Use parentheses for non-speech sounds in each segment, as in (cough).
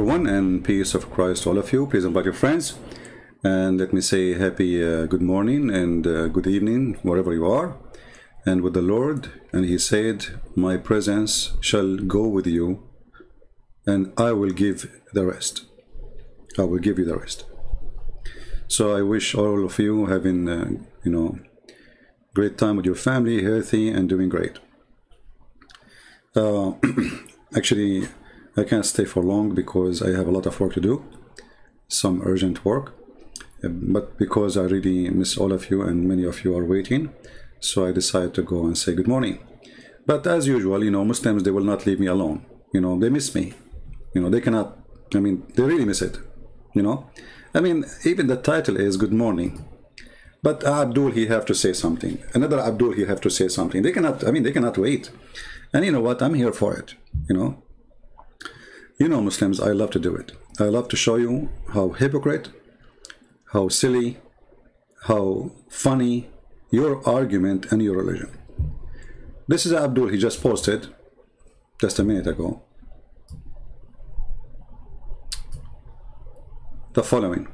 everyone, and peace of Christ all of you. Please invite your friends. And let me say happy uh, good morning and uh, good evening, wherever you are. And with the Lord, and he said, My presence shall go with you, and I will give the rest. I will give you the rest. So I wish all of you having, uh, you know, great time with your family, healthy, and doing great. Uh, (clears throat) actually, I can't stay for long because I have a lot of work to do, some urgent work. But because I really miss all of you and many of you are waiting, so I decided to go and say good morning. But as usual, you know, Muslims, they will not leave me alone. You know, they miss me. You know, they cannot, I mean, they really miss it. You know, I mean, even the title is good morning. But Abdul, he have to say something. Another Abdul, he have to say something. They cannot, I mean, they cannot wait. And you know what? I'm here for it. You know, you know, Muslims, I love to do it. I love to show you how hypocrite, how silly, how funny your argument and your religion. This is Abdul, he just posted just a minute ago. The following.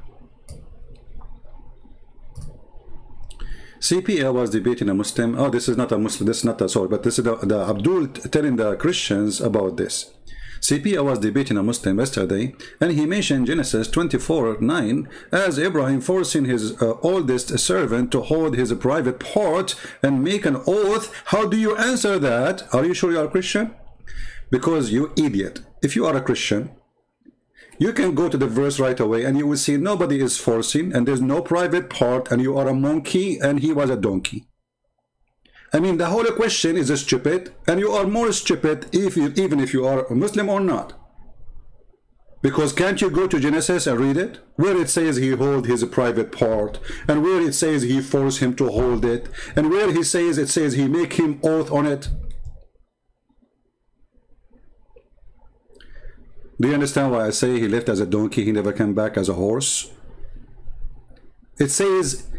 CPA was debating a Muslim. Oh, this is not a Muslim. This is not a sorry, but this is the, the Abdul telling the Christians about this. CPA was debating a Muslim yesterday, and he mentioned Genesis 24 9 as Abraham forcing his uh, oldest servant to hold his private part and make an oath. How do you answer that? Are you sure you are a Christian? Because you idiot. If you are a Christian, you can go to the verse right away and you will see nobody is forcing and there's no private part and you are a monkey and he was a donkey. I mean, the whole question is stupid and you are more stupid if you, even if you are a Muslim or not. Because can't you go to Genesis and read it? Where it says he hold his private part, and where it says he force him to hold it, and where he says it says he make him oath on it. Do you understand why I say he left as a donkey, he never came back as a horse? It says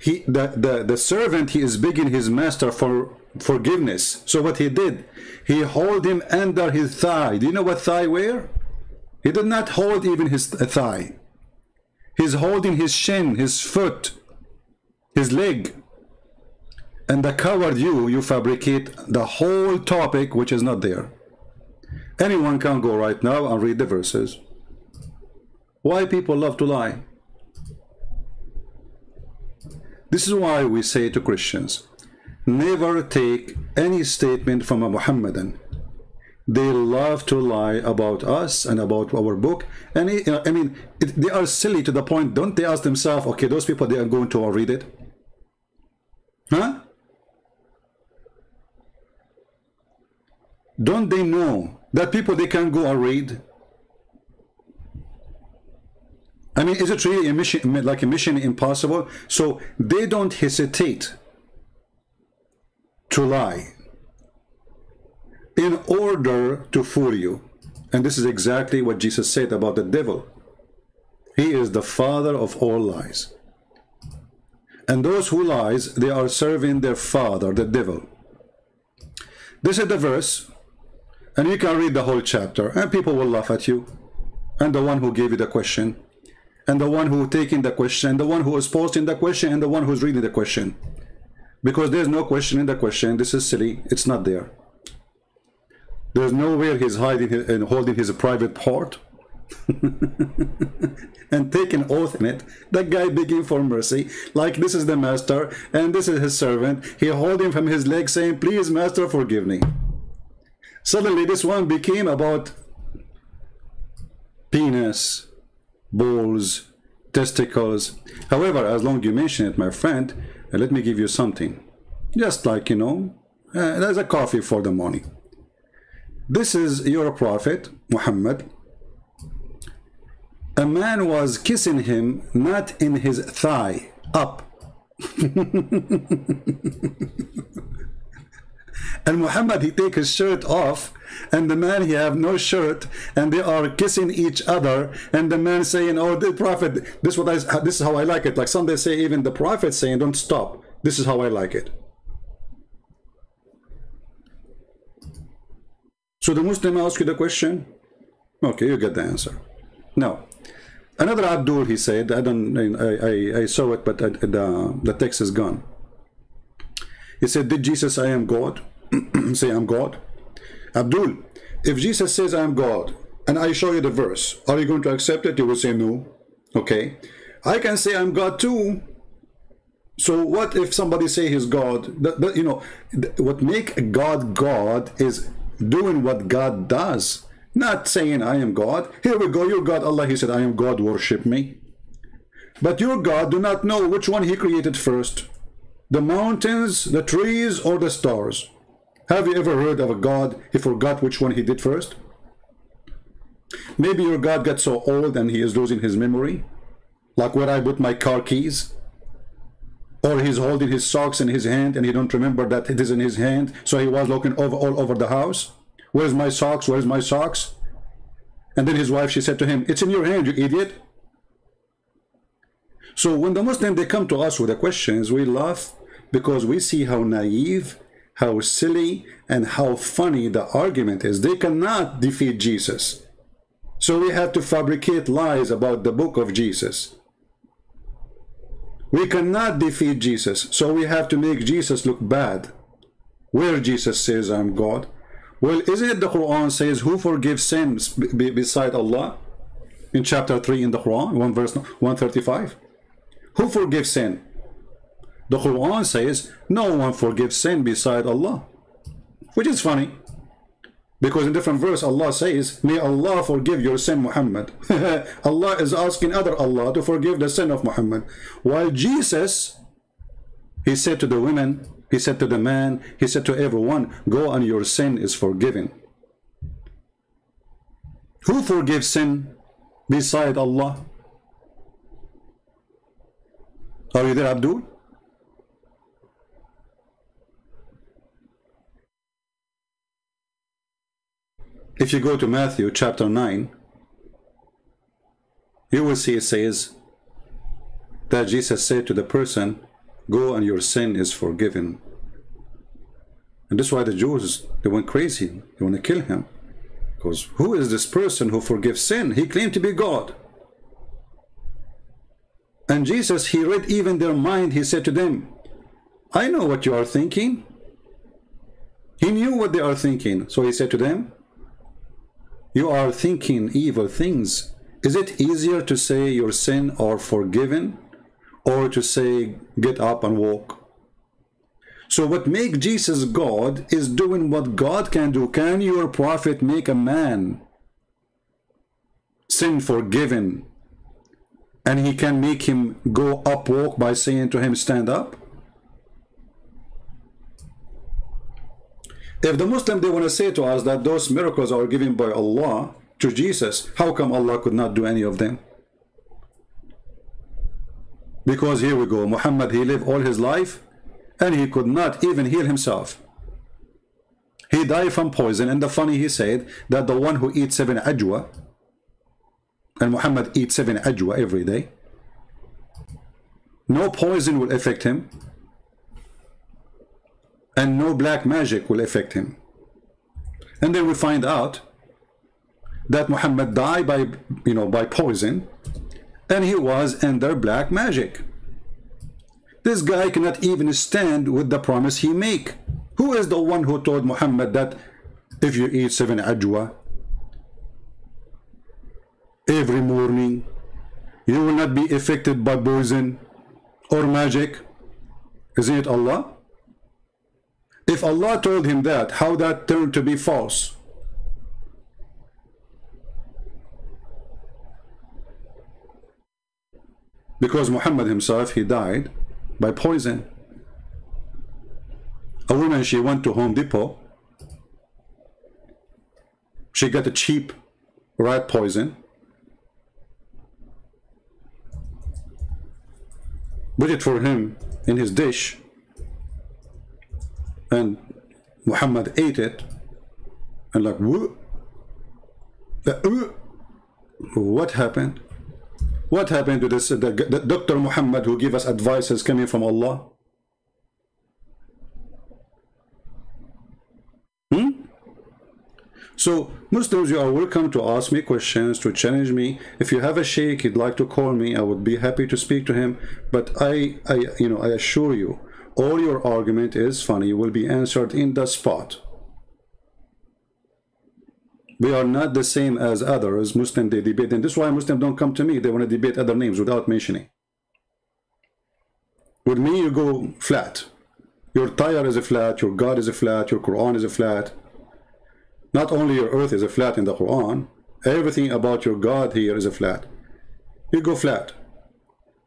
he the, the, the servant he is begging his master for forgiveness. So what he did, he hold him under his thigh. Do you know what thigh were? He did not hold even his thigh. He's holding his shin, his foot, his leg. And the coward you, you fabricate the whole topic which is not there. Anyone can go right now and read the verses. Why people love to lie? This is why we say to Christians, never take any statement from a Muhammadan. They love to lie about us and about our book. And it, I mean, it, they are silly to the point, don't they ask themselves, okay, those people, they are going to read it? Huh? Don't they know that people they can go and read? I mean, is it really a mission, like a mission impossible? So they don't hesitate to lie in order to fool you. And this is exactly what Jesus said about the devil. He is the father of all lies. And those who lies, they are serving their father, the devil. This is the verse and you can read the whole chapter and people will laugh at you. And the one who gave you the question. And the one who taking the question. And the one who is posting the question. And the one who's reading the question. Because there's no question in the question. This is silly. It's not there. There's nowhere he's hiding and holding his private part. (laughs) and taking oath in it. That guy begging for mercy. Like this is the master. And this is his servant. He holding from his leg saying, please master forgive me. Suddenly this one became about penis, balls, testicles. However, as long you mention it, my friend, uh, let me give you something. Just like, you know, uh, there's a coffee for the morning. This is your prophet, Muhammad. A man was kissing him, not in his thigh, up. (laughs) and Muhammad he take his shirt off and the man he have no shirt and they are kissing each other and the man saying oh the prophet this what I this is how I like it. Like some they say even the prophet saying don't stop. This is how I like it. So the Muslim ask you the question? Okay you get the answer. Now, another Abdul, he said, I don't, I, I, I saw it, but the, the text is gone. He said, did Jesus, I am God, (clears throat) say I'm God? Abdul, if Jesus says I am God, and I show you the verse, are you going to accept it? You will say no. Okay. I can say I'm God too. So what if somebody say he's God? That, that, you know, what make God God is doing what God does. Not saying I am God. Here we go, you're God. Allah, he said, I am God, worship me. But your God do not know which one he created first. The mountains, the trees, or the stars. Have you ever heard of a God, he forgot which one he did first? Maybe your God got so old and he is losing his memory. Like where I put my car keys. Or he's holding his socks in his hand and he don't remember that it is in his hand. So he was looking over all over the house. Where's my socks? Where's my socks? And then his wife, she said to him, it's in your hand, you idiot. So when the Muslim, they come to us with the questions, we laugh because we see how naive, how silly, and how funny the argument is. They cannot defeat Jesus. So we have to fabricate lies about the book of Jesus. We cannot defeat Jesus, so we have to make Jesus look bad. Where Jesus says, I'm God. Well, isn't it the Quran says, who forgives sins beside Allah? In chapter 3 in the Quran, 1 verse 135. Who forgives sin? The Quran says, no one forgives sin beside Allah. Which is funny. Because in different verse, Allah says, May Allah forgive your sin, Muhammad. (laughs) Allah is asking other Allah to forgive the sin of Muhammad. While Jesus, he said to the women, he said to the man, he said to everyone, go and your sin is forgiven. Who forgives sin beside Allah? Are you there, Abdul? If you go to Matthew chapter 9, you will see it says that Jesus said to the person, Go and your sin is forgiven. And that's why the Jews, they went crazy. They want to kill him. Because who is this person who forgives sin? He claimed to be God. And Jesus, he read even their mind. He said to them, I know what you are thinking. He knew what they are thinking. So he said to them, you are thinking evil things. Is it easier to say your sin are forgiven or to say get up and walk? So what make Jesus God is doing what God can do. Can your prophet make a man sin forgiven and he can make him go up walk by saying to him stand up? If the Muslim, they want to say to us that those miracles are given by Allah to Jesus, how come Allah could not do any of them? Because here we go, Muhammad, he lived all his life and he could not even heal himself. He died from poison and the funny he said that the one who eats seven ajwa and Muhammad eats seven ajwa every day no poison will affect him and no black magic will affect him. And then we find out that Muhammad died by, you know, by poison, and he was under black magic. This guy cannot even stand with the promise he make. Who is the one who told Muhammad that if you eat seven ajwa every morning, you will not be affected by poison or magic? Isn't it Allah? If Allah told him that, how that turned to be false? Because Muhammad himself, he died by poison. A woman, she went to Home Depot. She got a cheap rat poison. Put it for him in his dish. And Muhammad ate it. And like what happened? What happened to this the, the Dr. Muhammad who gave us advices coming from Allah? Hmm? So Muslims, you are welcome to ask me questions, to challenge me. If you have a sheikh you'd like to call me, I would be happy to speak to him. But I, I, you know, I assure you, all your argument is funny will be answered in the spot. We are not the same as others. Muslim they debate, and this is why Muslims don't come to me. They want to debate other names without mentioning. With me, you go flat. Your tire is a flat, your God is a flat, your Quran is a flat. Not only your earth is a flat in the Quran, everything about your God here is a flat. You go flat.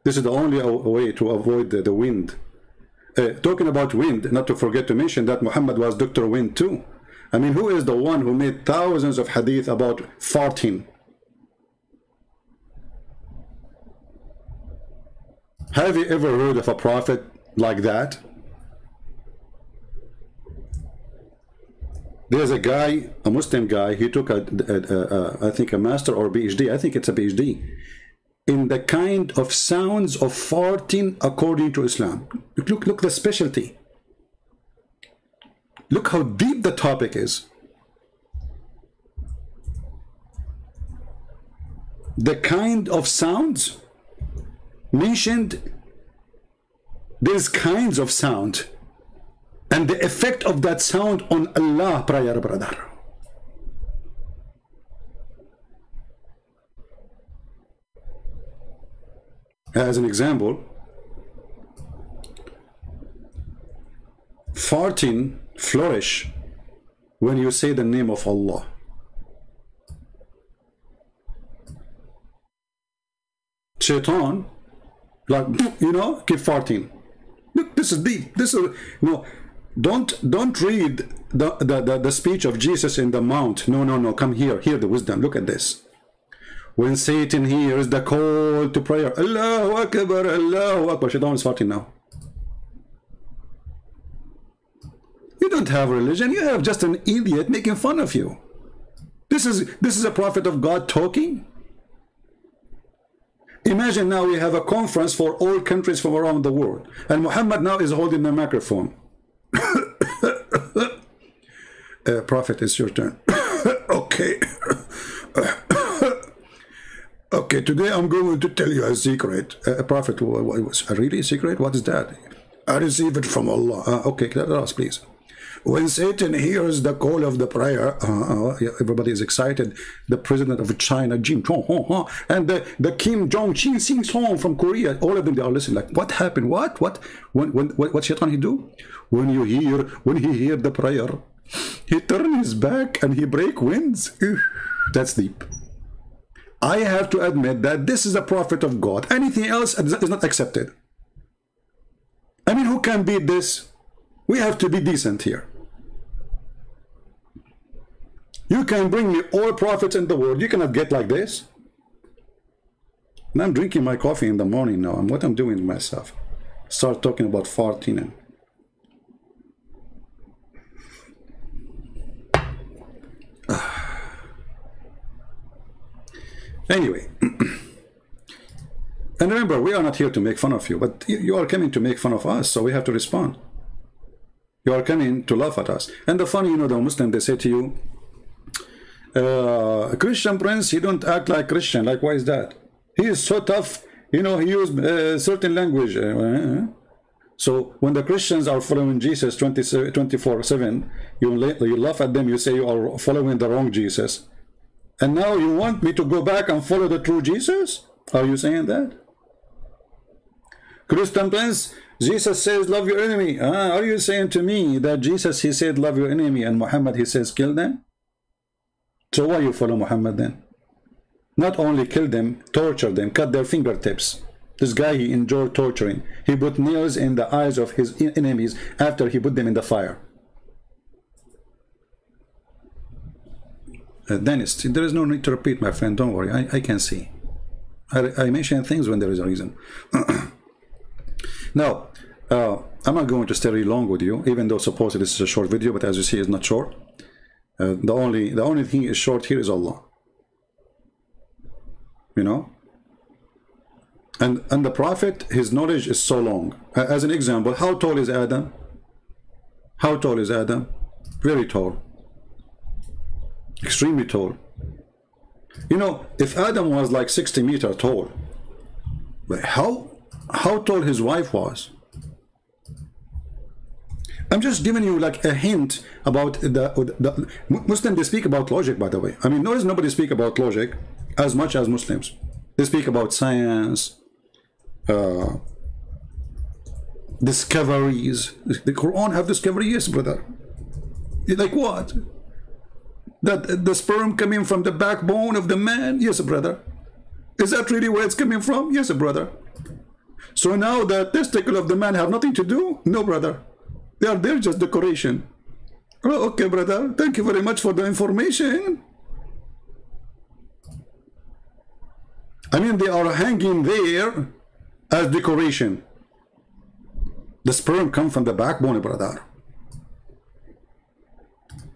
This is the only way to avoid the, the wind. Uh, talking about wind, not to forget to mention that Muhammad was Dr. Wind too. I mean, who is the one who made thousands of hadith about farting? Have you ever heard of a prophet like that? There's a guy, a Muslim guy, he took a, a, a, I think a master or PhD, I think it's a PhD, in the kind of sounds of farting according to Islam. Look, look, the specialty. Look how deep the topic is. The kind of sounds mentioned, there's kinds of sound and the effect of that sound on Allah, brother. As an example, farting flourish when you say the name of Allah. Shaitan, like, (laughs) you know, keep farting. Look, this is deep. This is, no, don't don't read the, the, the, the speech of Jesus in the mount. No, no, no. Come here. Hear the wisdom. Look at this. When Satan hears the call to prayer, Allahu Akbar, Allahu Akbar. Shaitan is farting now. You don't have religion. You have just an idiot making fun of you. This is this is a prophet of God talking. Imagine now we have a conference for all countries from around the world, and Muhammad now is holding the microphone. Uh, prophet, it's your turn. (coughs) okay. (coughs) okay, today I'm going to tell you a secret. Uh, prophet, what, was a really secret? What is that? I received it from Allah. Uh, okay, tell us, please. When Satan hears the call of the prayer, uh, uh, everybody is excited. The president of China, Jim Chong, and the, the Kim Jong Chin sings song from Korea. All of them they are listening. Like, what happened? What? What? When? When? What, what Shaitan he do? When you hear, when he hear the prayer, he turn his back and he break winds. That's deep. I have to admit that this is a prophet of God. Anything else is not accepted. I mean, who can beat this? We have to be decent here. You can bring me all prophets in the world. You cannot get like this. And I'm drinking my coffee in the morning now. And what I'm doing to myself. Start talking about farting (sighs) anyway (clears throat) and remember we are not here to make fun of you but you are coming to make fun of us so we have to respond you are coming to laugh at us. And the funny, you know, the Muslim, they say to you, uh, Christian prince, he don't act like Christian. Like, why is that? He is so tough. You know, he used uh, certain language. Uh, so when the Christians are following Jesus 24-7, you, you laugh at them, you say you are following the wrong Jesus. And now you want me to go back and follow the true Jesus? Are you saying that? Christian prince, Jesus says, love your enemy. Uh, are you saying to me that Jesus, he said, love your enemy, and Muhammad, he says, kill them? So why you follow Muhammad then? Not only kill them, torture them, cut their fingertips. This guy, he enjoyed torturing. He put nails in the eyes of his enemies after he put them in the fire. Uh, Dennis, there is no need to repeat, my friend. Don't worry. I, I can see. I, I mention things when there is a reason. (clears throat) now, uh, I'm not going to stay really long with you, even though supposedly this is a short video, but as you see, it's not short. Uh, the only the only thing is short here is Allah. You know? And and the Prophet, his knowledge is so long. Uh, as an example, how tall is Adam? How tall is Adam? Very tall. Extremely tall. You know, if Adam was like 60 meter tall, how how tall his wife was? I'm just giving you like a hint about the, the Muslim. They speak about logic, by the way. I mean, notice nobody speak about logic as much as Muslims. They speak about science, uh, discoveries. The Quran have discoveries, yes, brother. Like what? That the sperm coming from the backbone of the man? Yes, brother. Is that really where it's coming from? Yes, brother. So now the testicle of the man have nothing to do? No, brother. They are there just decoration. Oh, okay, brother. Thank you very much for the information. I mean, they are hanging there as decoration. The sperm come from the backbone, brother.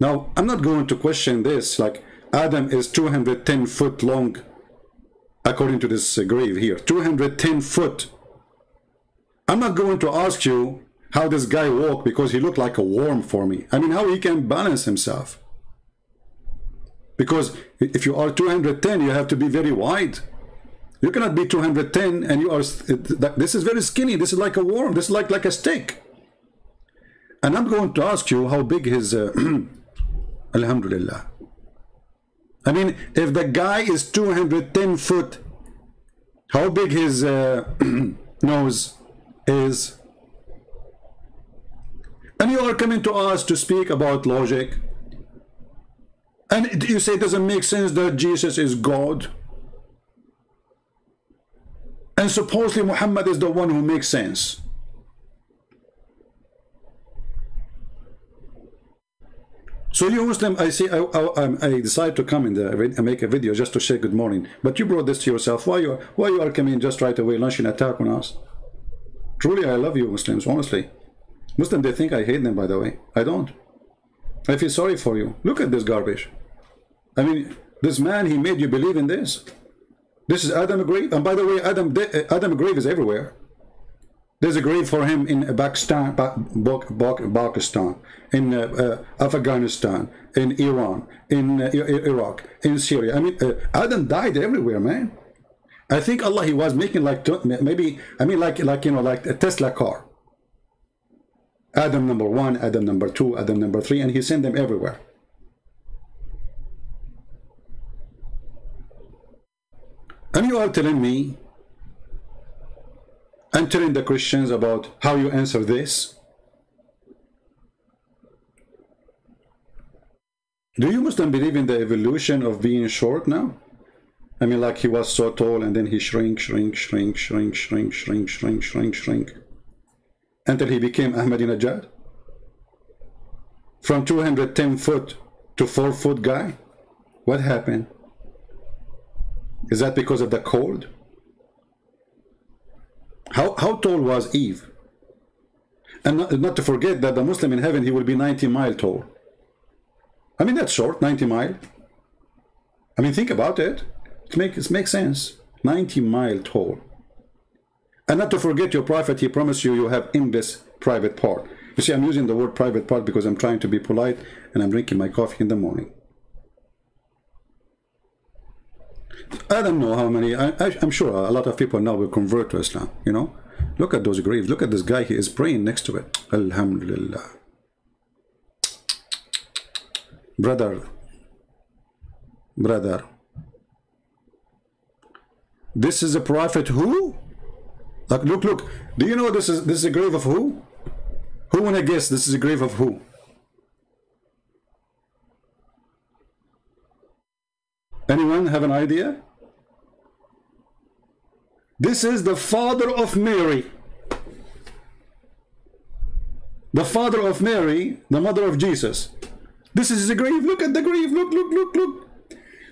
Now, I'm not going to question this, like Adam is 210 foot long, according to this grave here, 210 foot. I'm not going to ask you how this guy walked because he looked like a worm for me. I mean, how he can balance himself. Because if you are 210, you have to be very wide. You cannot be 210 and you are, this is very skinny. This is like a worm. This is like, like a stick. And I'm going to ask you how big his, uh, (clears throat) Alhamdulillah. I mean, if the guy is 210 foot, how big his uh, (clears throat) nose is? And you are coming to us to speak about logic. And you say it doesn't make sense that Jesus is God. And supposedly Muhammad is the one who makes sense. So you Muslim, I see, I, I, I decide to come in there and make a video just to say good morning. But you brought this to yourself. Why you, why you are coming just right away, launching attack on us? Truly, I love you Muslims, honestly. Muslim, they think I hate them, by the way. I don't. I feel sorry for you. Look at this garbage. I mean, this man, he made you believe in this. This is Adam grave. And by the way, Adam, Adam grave is everywhere. There's a grave for him in Pakistan, Pakistan in uh, uh, Afghanistan, in Iran, in uh, Iraq, in Syria. I mean, uh, Adam died everywhere, man. I think Allah, he was making like, maybe, I mean, like, like you know, like a Tesla car. Adam number one, Adam number two, Adam number three, and he sent them everywhere. And you are telling me, and telling the Christians about how you answer this? Do you Muslim believe in the evolution of being short now? I mean, like he was so tall and then he shrink, shrink, shrink, shrink, shrink, shrink, shrink, shrink, shrink until he became Ahmadinejad? From 210 foot to 4 foot guy? What happened? Is that because of the cold? How, how tall was Eve? And not, not to forget that the Muslim in heaven, he will be 90 mile tall. I mean, that's short, 90 mile. I mean, think about it. It makes, it makes sense. 90 mile tall. And not to forget your prophet, he promised you you have in this private part. You see, I'm using the word private part because I'm trying to be polite and I'm drinking my coffee in the morning. I don't know how many, I, am sure a lot of people now will convert to Islam, you know. Look at those graves. Look at this guy, he is praying next to it. Alhamdulillah. Brother, brother, this is a prophet who? Like, look, look. Do you know this is this is a grave of who? Who wanna guess this is a grave of who? Anyone have an idea? This is the father of Mary. The father of Mary, the mother of Jesus. This is the grave. Look at the grave. Look, look, look, look.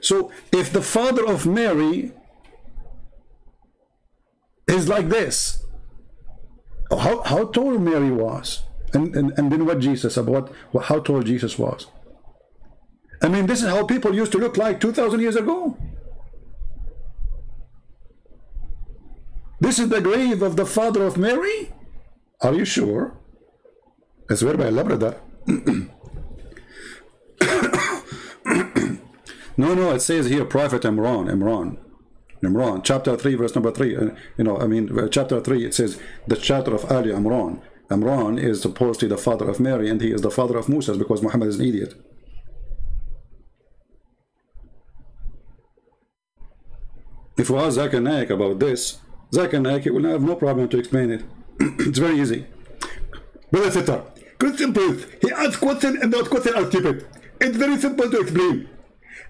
So if the father of Mary is like this. How, how tall Mary was. And, and, and then what Jesus, about how tall Jesus was. I mean, this is how people used to look like 2,000 years ago. This is the grave of the father of Mary? Are you sure? I swear by Allah. No, no, it says here Prophet Imran, Imran. Imran, chapter 3, verse number 3. Uh, you know, I mean, uh, chapter 3, it says the chapter of Ali Imran. Imran is supposedly the father of Mary, and he is the father of Musa because Muhammad is an idiot. If we ask Zakir Naik about this, Zakir Naik will have no problem to explain it. (clears throat) it's very easy. Brother Sitter, question please. He asked question and that question are stupid. It's very simple to explain.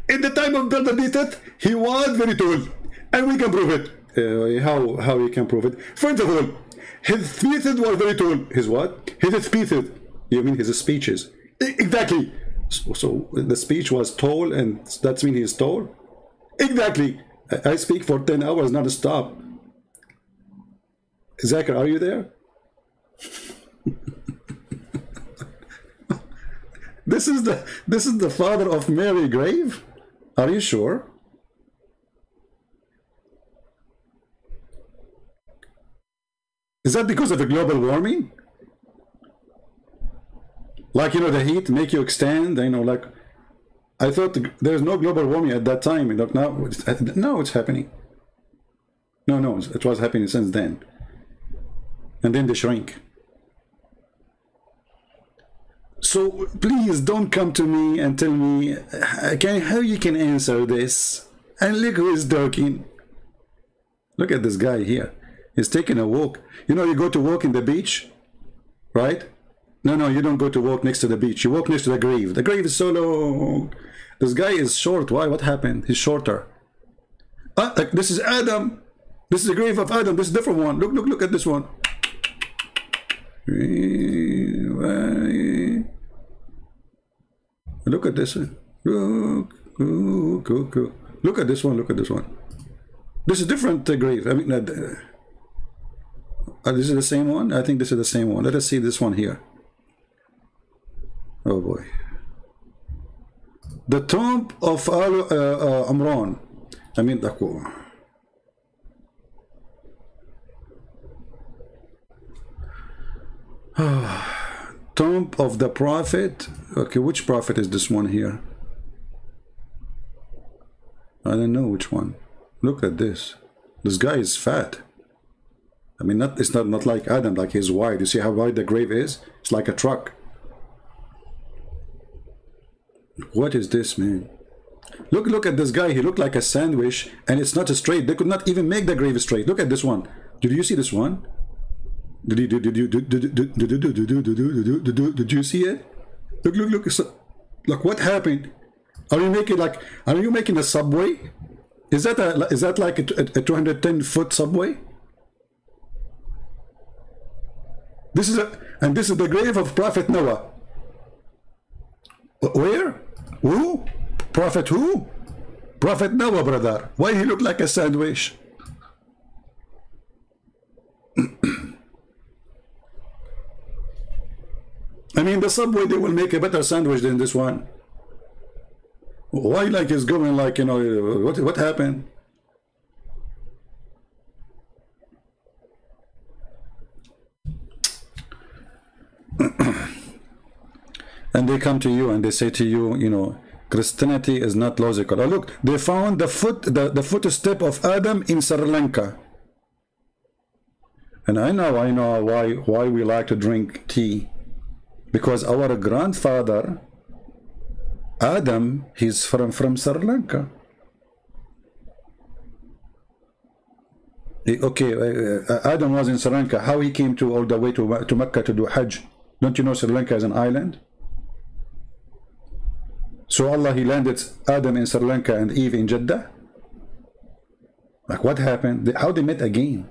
In the time of Brother Deset, he was very tall. And we can prove it. Uh, how how you can prove it? First of all, his speeches were very tall. His what? His speeches. You mean his speeches? exactly. So, so, the speech was tall, and that means he's tall. Exactly. I, I speak for ten hours non-stop. Zakir, are you there? (laughs) this is the this is the father of Mary Grave. Are you sure? Is that because of the global warming? Like, you know, the heat make you extend, you know, like, I thought there's no global warming at that time. Look, now, it's, now it's happening. No, no, it was happening since then. And then they shrink. So please don't come to me and tell me can, how you can answer this. And look who is talking. Look at this guy here. He's taking a walk. You know, you go to walk in the beach, right? No, no, you don't go to walk next to the beach. You walk next to the grave. The grave is so long. This guy is short. Why? What happened? He's shorter. Ah, this is Adam. This is the grave of Adam. This is a different one. Look, look, look at this one. Look at this. Look, look, look, look. Look at this one. Look at this one. This is different uh, grave. I mean, uh, uh, this is the same one? I think this is the same one. Let us see this one here. Oh boy. The tomb of Al uh, uh. I mean, the tomb (sighs) of the prophet. Okay, which prophet is this one here? I don't know which one. Look at this. This guy is fat. I mean, not it's not, not like Adam, like he's wide. You see how wide the grave is? It's like a truck. What is this, man? Look, look at this guy. He looked like a sandwich, and it's not straight. They could not even make the grave straight. Look at this one. Did you see this one? Did you see it? Look, look, look. Look, what happened? Are you making like? Are you making a subway? Is that a is that like a 210 foot subway? This is a, and this is the grave of Prophet Noah. Where? Who? Prophet who? Prophet Noah, brother. Why he look like a sandwich? (clears throat) I mean, the subway, they will make a better sandwich than this one. Why like is going like, you know, what, what happened? (coughs) and they come to you and they say to you, you know, Christianity is not logical. Oh, look, they found the foot, the, the footstep of Adam in Sri Lanka. And I know, I know why, why we like to drink tea. Because our grandfather, Adam, he's from, from Sri Lanka. Okay, uh, uh, Adam was in Sri Lanka. How he came to all the way to, to Mecca to do Hajj? Don't you know Sri Lanka is an island? So Allah, He landed Adam in Sri Lanka and Eve in Jeddah? Like what happened? How they met again?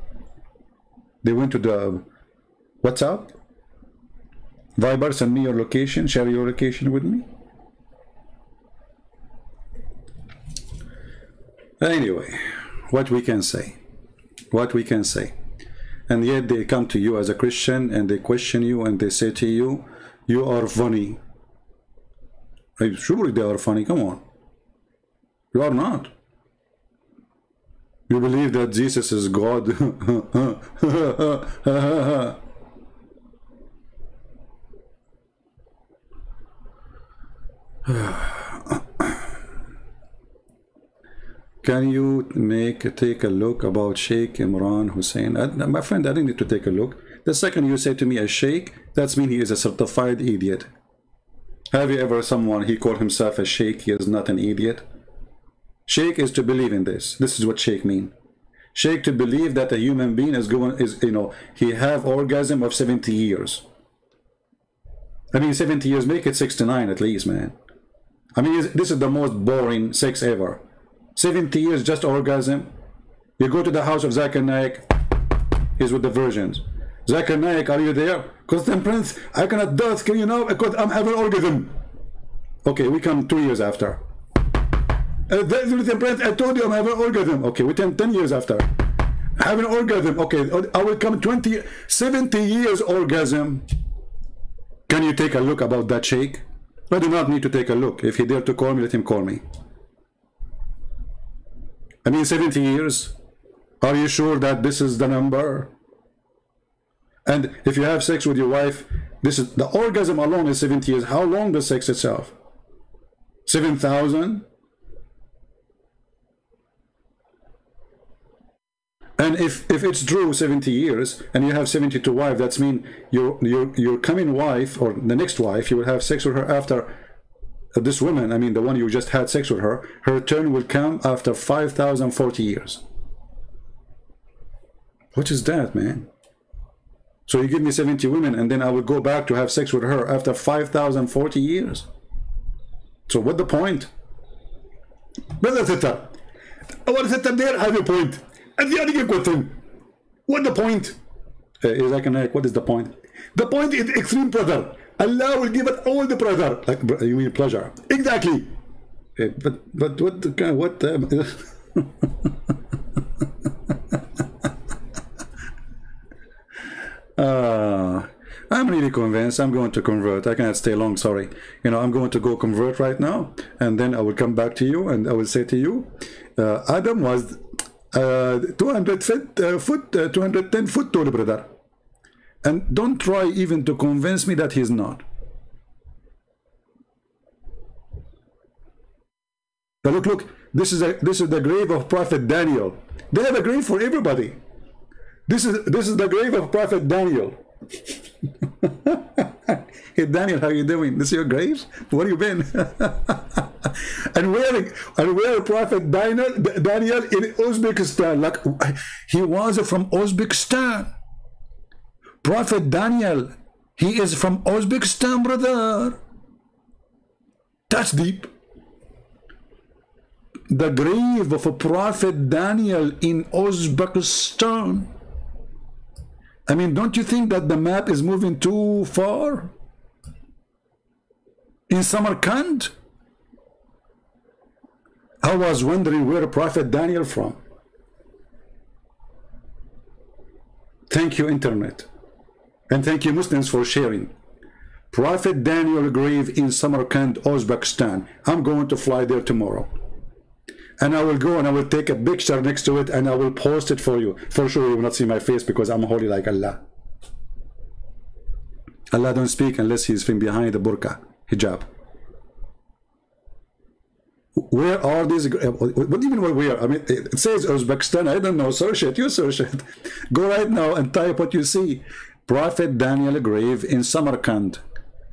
They went to the WhatsApp? Viber, send me your location, share your location with me. Anyway, what we can say, what we can say. And yet they come to you as a Christian and they question you and they say to you, you are funny. Surely they are funny. Come on. You are not. You believe that Jesus is God. (laughs) (sighs) (sighs) Can you make take a look about Sheikh Imran Hosein? Uh, I, my friend, I didn't need to take a look. The second you say to me a sheikh, that's mean he is a certified idiot. Have you ever someone, he called himself a sheikh, he is not an idiot? Sheikh is to believe in this. This is what sheikh mean. Sheikh to believe that a human being is going, is you know, he have orgasm of 70 years. I mean, 70 years, make it 69 at least, man. I mean, this is the most boring sex ever. 70 years just orgasm. You go to the house of Zakir Naik, he's with the virgins. Zakir Naik, are you there? Then Prince, I cannot dust, can you know, because I'm having orgasm. Okay, we come two years after. Uh, Prince, I told you I'm having orgasm. Okay, we come 10 years after. Having orgasm. Okay, I will come 20, 70 years orgasm. Can you take a look about that sheikh? I do not need to take a look. If he dare to call me, let him call me. I mean, 70 years. Are you sure that this is the number? And if you have sex with your wife, this is the orgasm alone is 70 years. How long the sex itself? 7,000? And if, if it's true 70 years and you have 72 wives, that's mean your, your, your coming wife or the next wife, you will have sex with her after this woman, I mean the one you just had sex with her, her turn will come after 5,040 years. What is that, man? So you give me 70 women and then I will go back to have sex with her after 5,040 years. So what the point? ماذا ستة؟ أول ستة there have a point. And the other question, what the point? Uh, is like, what is the point? The point is extreme brother. Allah will give it all the brother. Like, you mean pleasure? Exactly. Uh, but but what what? Um, (laughs) uh, I'm really convinced I'm going to convert. I cannot stay long, sorry. You know, I'm going to go convert right now, and then I will come back to you, and I will say to you, uh, Adam was uh, 200 feet, uh, foot, uh, 210 foot tall, brother. And don't try even to convince me that he's not. Now look, look, this is a this is the grave of Prophet Daniel. They have a grave for everybody. This is this is the grave of Prophet Daniel. (laughs) hey Daniel, how are you doing? This is your grave? Where you been? (laughs) and where and where Prophet Daniel Daniel in Uzbekistan, like he was from Uzbekistan. Prophet Daniel, he is from Uzbekistan, brother. That's deep. The grave of a Prophet Daniel in Uzbekistan. I mean, don't you think that the map is moving too far? In Samarkand? I was wondering where Prophet Daniel from. Thank you, Internet. And thank you, Muslims, for sharing. Prophet Daniel grave in Samarkand, Uzbekistan. I'm going to fly there tomorrow. And I will go and I will take a picture next to it and I will post it for you. For sure you will not see my face because I'm holy like Allah. Allah don't speak unless he's from behind the burqa, hijab. Where are these? What even where? I mean, it says Uzbekistan. I don't know. Search it. You search it. Go right now and type what you see. Prophet Daniel grave in Samarkand.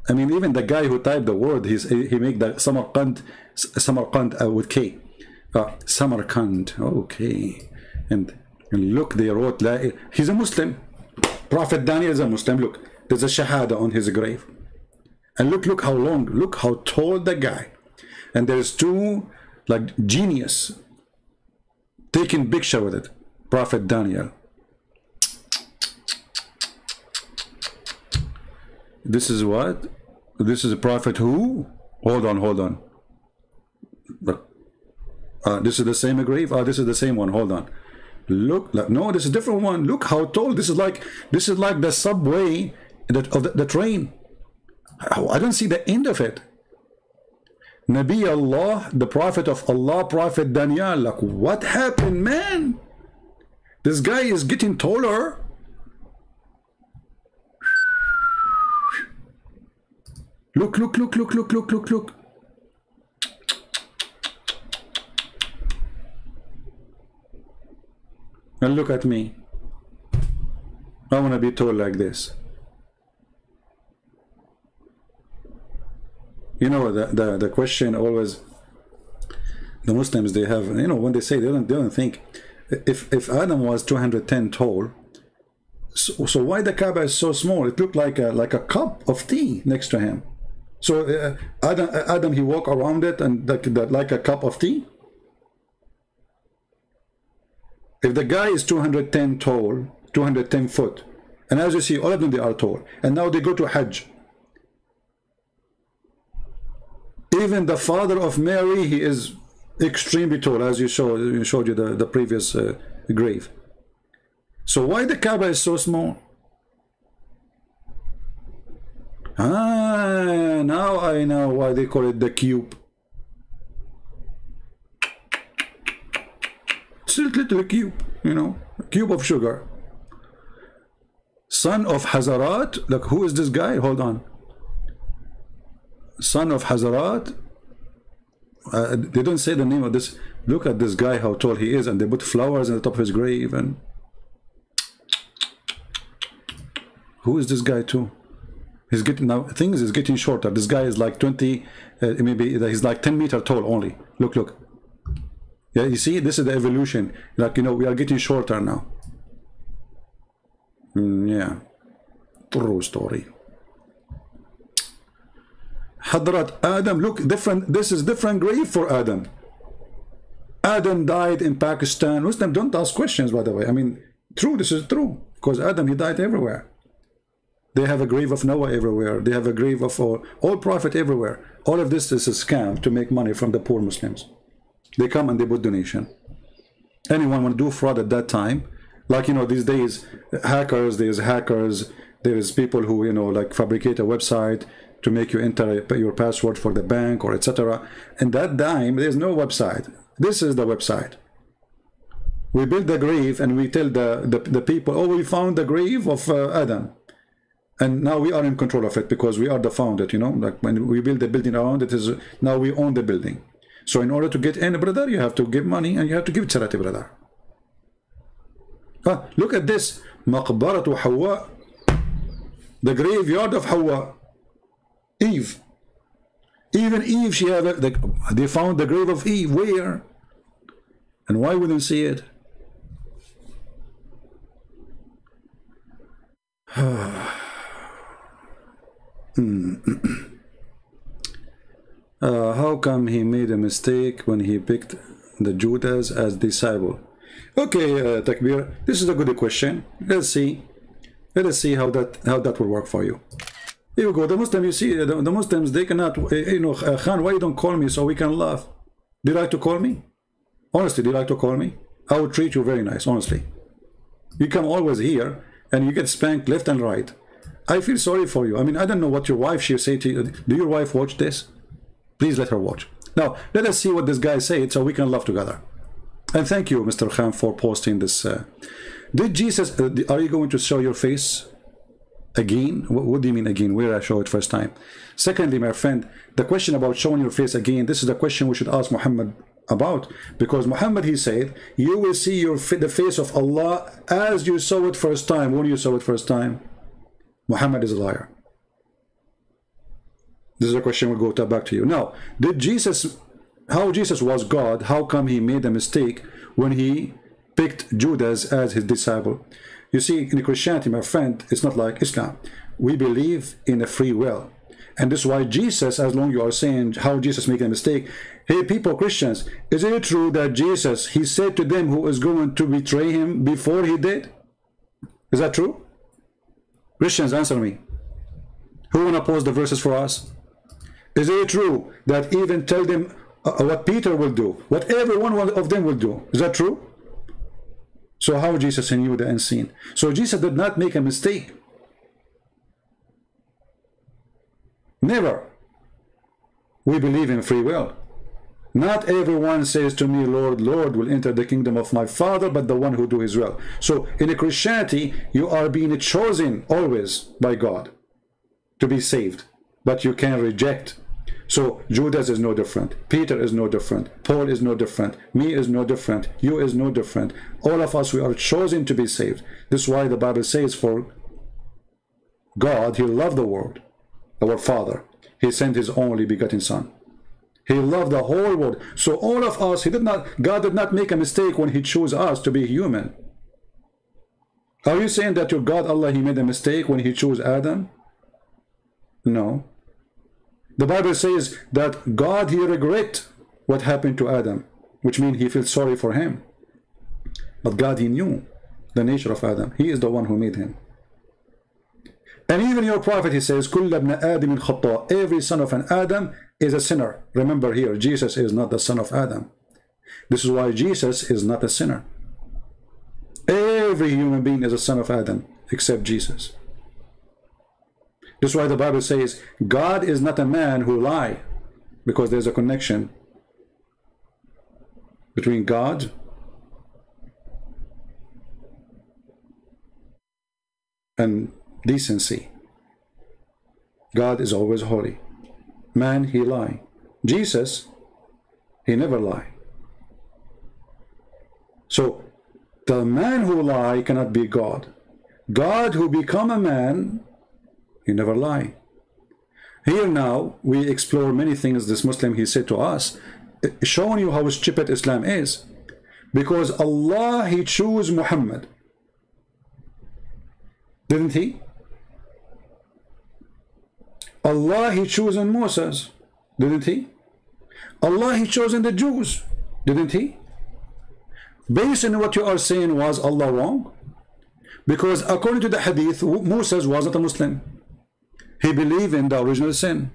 I mean, even the guy who typed the word, he's, he make the Samarkand, Samarkand uh, with K. Uh, Samarkand, okay. And, and look, they wrote, he's a Muslim. Prophet Daniel is a Muslim. Look, there's a Shahada on his grave. And look, look how long, look how tall the guy. And there's two, like, genius taking picture with it. Prophet Daniel. This is what? This is a prophet who? Hold on, hold on. Uh, this is the same grave? Oh, this is the same one. Hold on. Look, like, no, this is a different one. Look how tall. This is like this is like the subway the, of the, the train. I don't see the end of it. Nabi Allah, the Prophet of Allah, Prophet Daniel. Like, what happened, man? This guy is getting taller. Look, look, look, look, look, look, look, look. And look at me. I want to be told like this. You know, the, the, the question always, the Muslims, they have, you know, when they say, they don't, they don't think, if, if Adam was 210 tall, so, so why the Kaaba is so small? It looked like a, like a cup of tea next to him. So uh, Adam, Adam, he walk around it and like, like a cup of tea? If the guy is 210 tall, 210 foot, and as you see, all of them, they are tall, and now they go to Hajj, even the father of Mary, he is extremely tall, as you showed, you showed you the, the previous uh, grave. So why the Kaaba is so small? Ah, now I know why they call it the cube. It's a little cube, you know, cube of sugar. Son of Hazarat, like who is this guy? Hold on son of Hazarat. Uh, they don't say the name of this. Look at this guy, how tall he is, and they put flowers on the top of his grave. And who is this guy too? He's getting now. Things is getting shorter. This guy is like 20, uh, maybe he's like 10 meter tall only. Look, look. Yeah, you see, this is the evolution. Like you know, we are getting shorter now. Mm, yeah, true story. Hadrat Adam, look, different. This is different grave for Adam. Adam died in Pakistan. Muslim don't ask questions, by the way. I mean, true, this is true. Because Adam, he died everywhere. They have a grave of Noah everywhere. They have a grave of all, all prophet everywhere. All of this is a scam to make money from the poor Muslims. They come and they put donation. Anyone want to do fraud at that time? Like, you know, these days, hackers, there's hackers, there's people who, you know, like fabricate a website, to make you enter your password for the bank or etc. And that time, there's no website. This is the website. We build the grave and we tell the, the, the people, oh, we found the grave of uh, Adam. And now we are in control of it because we are the founder, you know, like when we build the building around it is, now we own the building. So in order to get in, brother, you have to give money and you have to give charity, brother. Ah, look at this. Maqbaratu Hawa. The graveyard of Hawa. Eve. Even Eve, she had a, they found the grave of Eve. Where? And why wouldn't see it? (sighs) Hmm. (clears throat) uh, how come he made a mistake when he picked the Judas as disciple? Okay, uh, Takbir, this is a good question. Let's see. Let us see how that how that will work for you. Here we go. The Muslim, you see, the, the Muslims, they cannot, eh, you know, uh, Khan, why you don't call me so we can laugh? Do you like to call me? Honestly, do you like to call me? I will treat you very nice, honestly. You come always here and you get spanked left and right. I feel sorry for you. I mean, I don't know what your wife she'll say to you. Do your wife watch this? Please let her watch. Now, let us see what this guy said so we can laugh together. And thank you, Mr. Khan, for posting this. Uh, did Jesus, uh, are you going to show your face? again what, what, do you mean again where i show it first time secondly my friend the question about showing your face again this is the question we should ask muhammad about because muhammad he said you will see your the face of allah as you saw it first time when you saw it first time muhammad is a liar this is a question we'll go back to you now did jesus how jesus was god how come he made a mistake when he picked judas as his disciple you see, in Christianity, my friend, it's not like Islam. We believe in a free will. And this is why Jesus, as long you are saying how Jesus made a mistake, hey people, Christians, is it true that Jesus, he said to them who is going to betray him before he did? Is that true? Christians, answer me. Who want to pose the verses for us? Is it true that even tell them uh, what Peter will do, what every one of them will do? Is that true? So how Jesus knew the unseen? So Jesus did not make a mistake. Never. We believe in free will. Not everyone says to me, Lord, Lord, will enter the kingdom of my Father, but the one who do his will. So in Christianity, you are being chosen always by God to be saved. But you can reject So Judas is no different. Peter is no different. Paul is no different. Me is no different. You is no different. All of us, we are chosen to be saved. This is why the Bible says for God, he loved the world, our Father. He sent his only begotten Son. He loved the whole world. So all of us, he did not, God did not make a mistake when he chose us to be human. Are you saying that your God, Allah, he made a mistake when he chose Adam? No. The Bible says that God, he regret what happened to Adam, which means he feels sorry for him. But God, he knew the nature of Adam. He is the one who made him. And even your prophet, he says, Every son of an Adam is a sinner. Remember here, Jesus is not the son of Adam. This is why Jesus is not a sinner. Every human being is a son of Adam, except Jesus. This is why the Bible says God is not a man who lie, because there's a connection between God and decency. God is always holy. Man, he lie. Jesus, he never lie. So, the man who lie cannot be God. God who become a man he never lie. Here now, we explore many things this Muslim, he said to us, showing you how stupid Islam is. Because Allah, he chose Muhammad. Didn't he? Allah, he chosen Moses. Didn't he? Allah, he chosen the Jews. Didn't he? Based on what you are saying, was Allah wrong? Because according to the hadith, Moses wasn't a Muslim. He believed in the original sin.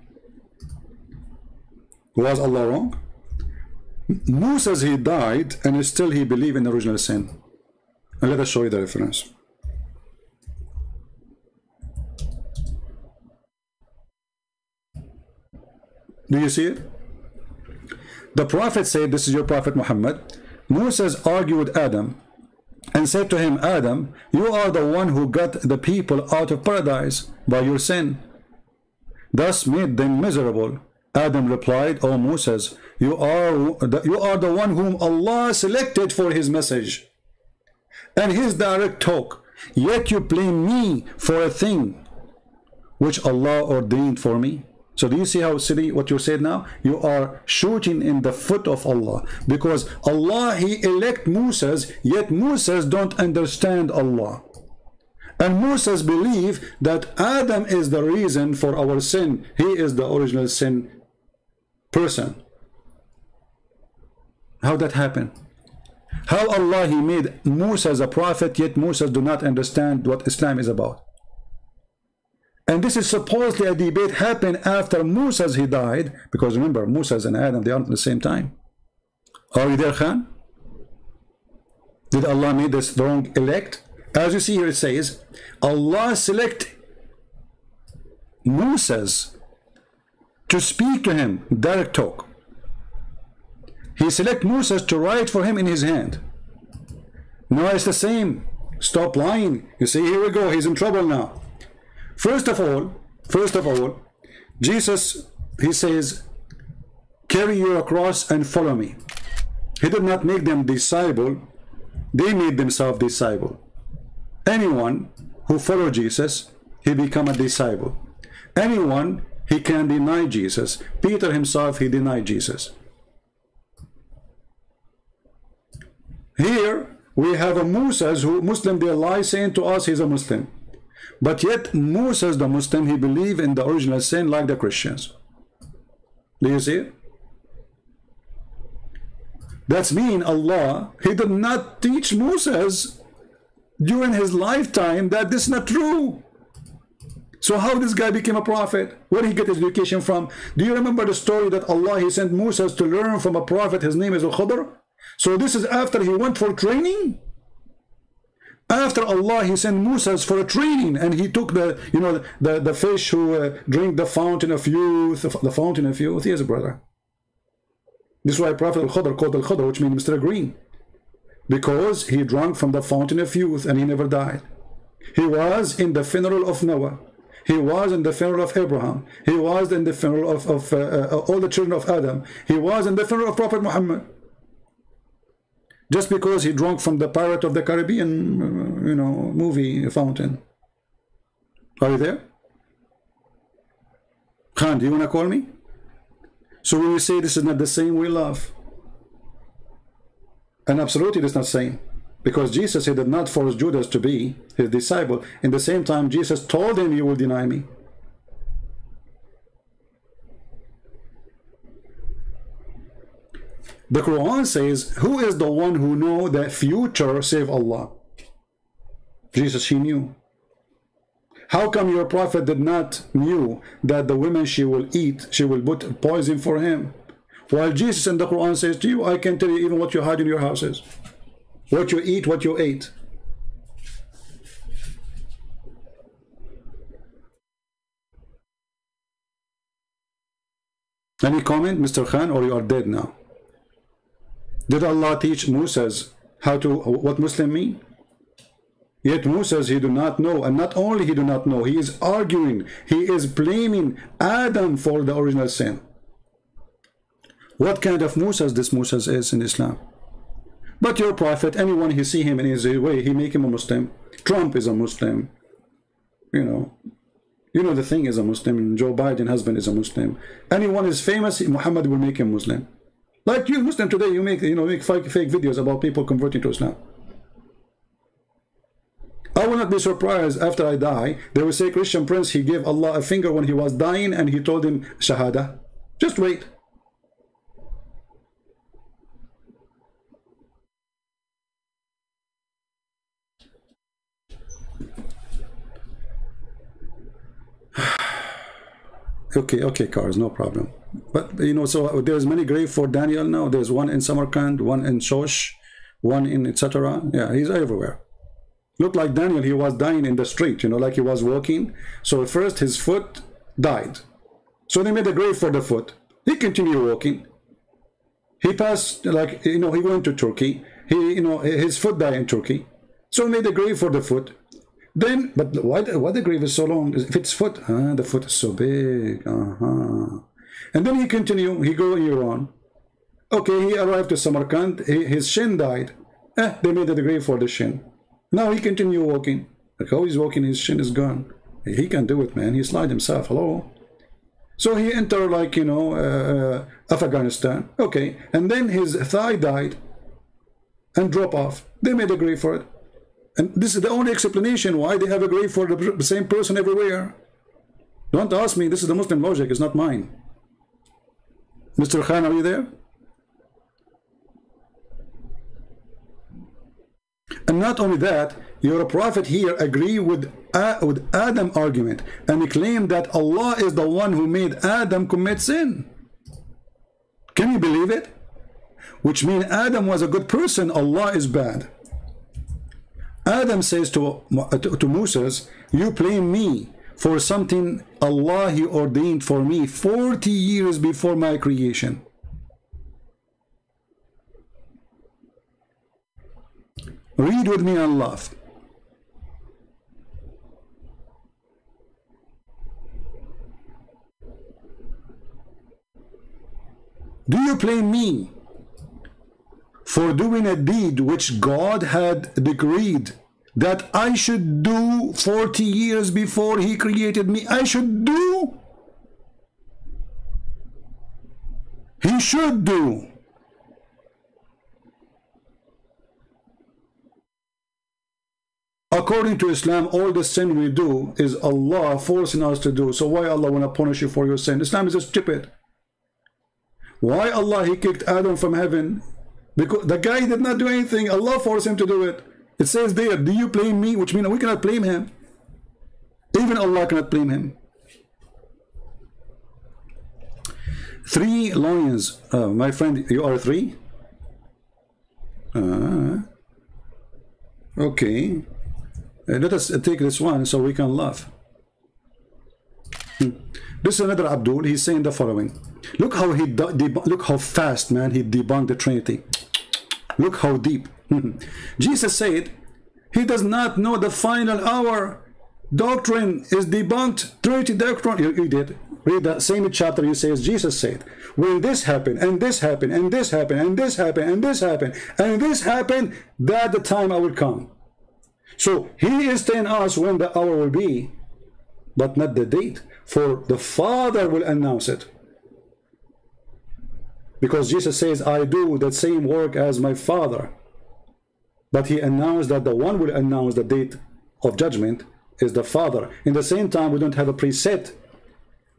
Was Allah wrong? Moses, he died, and still he believed in the original sin. And let us show you the reference. Do you see it? The prophet said, this is your prophet Muhammad. Moses argued with Adam and said to him, Adam, you are the one who got the people out of paradise by your sin thus made them miserable. Adam replied, O Moses, you are, you are the one whom Allah selected for his message and his direct talk, yet you blame me for a thing which Allah ordained for me. So do you see how silly what you said now? You are shooting in the foot of Allah because Allah, He elect Moses, yet Moses don't understand Allah. And Moses believe that Adam is the reason for our sin. He is the original sin person. How that happened? How Allah He made Moses a prophet, yet Moses do not understand what Islam is about. And this is supposedly a debate happened after Moses he died, because remember, Moses and Adam, they aren't at the same time. Are you there, Khan? Did Allah make this wrong elect? As you see here, it says, Allah select Moses to speak to him, direct talk. He select Moses to write for him in his hand. Now it's the same. Stop lying. You see, here we go. He's in trouble now. First of all, first of all, Jesus, he says, carry your cross and follow me. He did not make them disciple. They made themselves disciple. Anyone who follow Jesus, he become a disciple. Anyone, he can deny Jesus. Peter himself, he denied Jesus. Here, we have a Moses who Muslim, they lie saying to us he's a Muslim. But yet, Moses, the Muslim, he believe in the original sin like the Christians. Do you see it? That's mean Allah, he did not teach Moses during his lifetime that this is not true. So how this guy became a prophet? Where did he get his education from? Do you remember the story that Allah he sent Moses to learn from a prophet? His name is Al-Khadr. So this is after he went for training? After Allah he sent Moses for a training and he took the, you know, the, the fish who uh, drink the fountain of youth, the fountain of youth. Yes, brother. This is why Prophet Al-Khadr called Al-Khadr, which means Mr. Green because he drank from the fountain of youth and he never died. He was in the funeral of Noah. He was in the funeral of Abraham. He was in the funeral of, of uh, uh, all the children of Adam. He was in the funeral of Prophet Muhammad. Just because he drank from the Pirate of the Caribbean, uh, you know, movie fountain. Are you there? Khan, do you want to call me? So when we say this is not the same we love, and absolutely it's not the same. Because Jesus he did not force Judas to be his disciple. In the same time, Jesus told him, you will deny me. The Quran says, who is the one who know the future save Allah? Jesus, he knew. How come your prophet did not knew that the women she will eat, she will put poison for him? While Jesus in the Quran says to you, I can tell you even what you hide in your houses. What you eat, what you ate. Any comment, Mr. Khan, or you are dead now? Did Allah teach Moses how to what Muslim mean? Yet Moses he do not know, and not only he do not know, he is arguing, he is blaming Adam for the original sin. What kind of Moses this Moses is in Islam? But your prophet, anyone he see him in his way, he make him a Muslim. Trump is a Muslim. You know. You know the thing is a Muslim. Joe Biden husband is a Muslim. Anyone is famous, Muhammad will make him Muslim. Like you Muslim today, you make you know make fake, fake videos about people converting to Islam. I will not be surprised after I die. They will say Christian Prince, he gave Allah a finger when he was dying and he told him Shahada. Just wait. (sighs) okay, okay, cars, no problem. But, you know, so there's many grave for Daniel now. There's one in Samarkand, one in Shosh, one in etc. Yeah, he's everywhere. Looked like Daniel, he was dying in the street, you know, like he was walking. So first his foot died. So they made a grave for the foot. He continued walking. He passed, like, you know, he went to Turkey. He, you know, his foot died in Turkey. So made a grave for the foot. Then, but why, why the grave is so long? If it's foot, huh? the foot is so big. Uh-huh. And then he continue, he go Iran. Okay, he arrived to Samarkand, his shin died. Eh, they made a grave for the shin. Now he continue walking. Like how he's walking, his shin is gone. He can do it, man. He slide himself. Hello. So he enter like, you know, uh, uh, Afghanistan. Okay. And then his thigh died and drop off. They made a grave for it. And this is the only explanation why they have a grave for the same person everywhere. Don't ask me. This is the Muslim logic. It's not mine. Mr. Khan, are you there? And not only that, your prophet here agree with, uh, with Adam argument and he claim that Allah is the one who made Adam commit sin. Can you believe it? Which means Adam was a good person, Allah is bad. Adam says to, to, to Moses, you blame me for something Allah he ordained for me 40 years before my creation. Read with me and laugh. Do you blame me for doing a deed which God had decreed that I should do 40 years before he created me? I should do? He should do. According to Islam, all the sin we do is Allah forcing us to do. So why Allah want to punish you for your sin? Islam is just stupid. Why Allah he kicked Adam from heaven? Because the guy did not do anything. Allah forced him to do it. It says there, do you blame me? Which means we cannot blame him. Even Allah cannot blame him. Three lions. Uh, my friend, you are three? Uh, okay. Uh, let us take this one so we can laugh. Hmm. This is another Abdul. He's saying the following. Look how he look how fast, man, he debunked the Trinity. Look how deep. Hmm. Jesus said, he does not know the final hour doctrine is debunked. Trinity doctrine, you, you did. Read that same chapter you say Jesus said. When this happened, and this happened, and this happened, and this happened, and this happened, and this happened, that the time I will come. So he is telling us when the hour will be, but not the date. For the Father will announce it. Because Jesus says, I do the same work as my Father. But he announced that the one will announce the date of judgment is the Father. In the same time, we don't have a preset.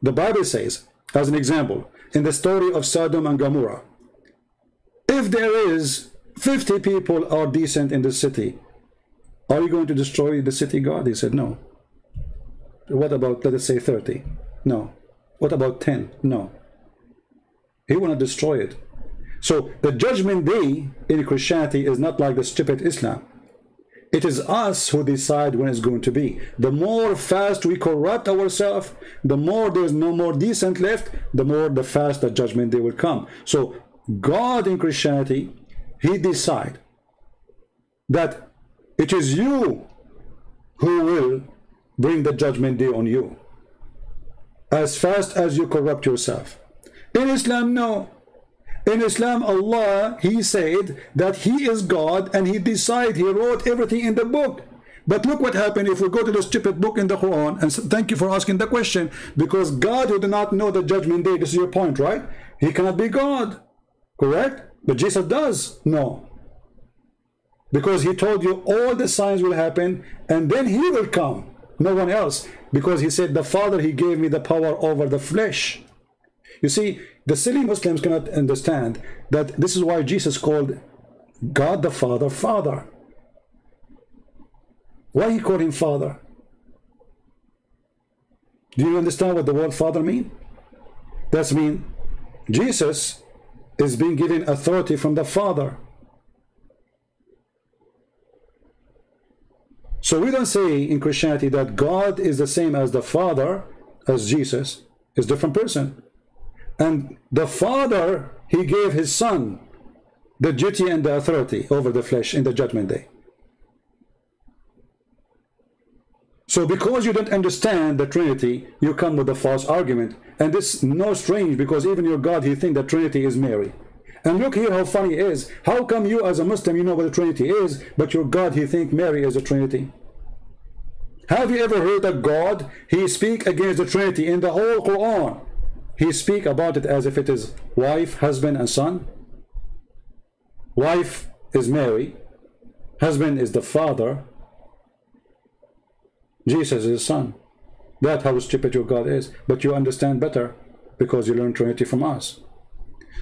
The Bible says, as an example, in the story of Sodom and Gomorrah, if there is 50 people are decent in the city, are you going to destroy the city, God? He said, no. What about, let us say, 30? No. What about 10? No. He will not destroy it. So the judgment day in Christianity is not like the stupid Islam. It is us who decide when it's going to be. The more fast we corrupt ourselves, the more there's no more decent left, the more the fast the judgment day will come. So God in Christianity, he decide that it is you who will bring the judgment day on you as fast as you corrupt yourself. In Islam, no. In Islam, Allah, He said that He is God and He decided, He wrote everything in the book. But look what happened if we go to the stupid book in the Quran, and thank you for asking the question, because God who did not know the judgment day, this is your point, right? He cannot be God, correct? But Jesus does know. Because he told you all the signs will happen, and then he will come, no one else. Because he said, the Father, he gave me the power over the flesh. You see, the silly Muslims cannot understand that this is why Jesus called God the Father, Father. Why he called him Father? Do you understand what the word Father mean? That's mean Jesus is being given authority from the Father. So we don't say in Christianity that God is the same as the Father, as Jesus, is different person. And the Father, he gave his Son the duty and the authority over the flesh in the judgment day. So because you don't understand the Trinity, you come with a false argument. And this no strange because even your God, he think the Trinity is Mary. And look here how funny it is. How come you as a Muslim, you know what the Trinity is, but your God, he think Mary is a Trinity? Have you ever heard that God, he speak against the Trinity in the whole Quran? He speak about it as if it is wife, husband, and son. Wife is Mary, husband is the father, Jesus is son. That's how stupid your God is. But you understand better because you learn Trinity from us.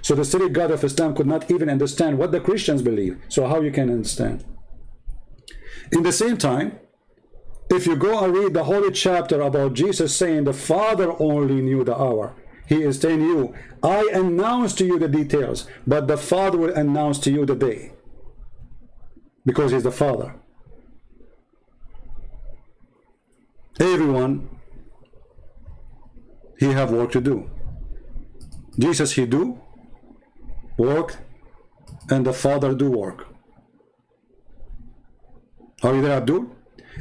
So the silly God of Islam could not even understand what the Christians believe. So how you can understand? In the same time, if you go and read the holy chapter about Jesus saying the Father only knew the hour, he is telling you, I announce to you the details, but the Father will announce to you the day. Because he's the Father. Everyone, he have work to do. Jesus, he do work, and the Father do work. Are you there, Abdul?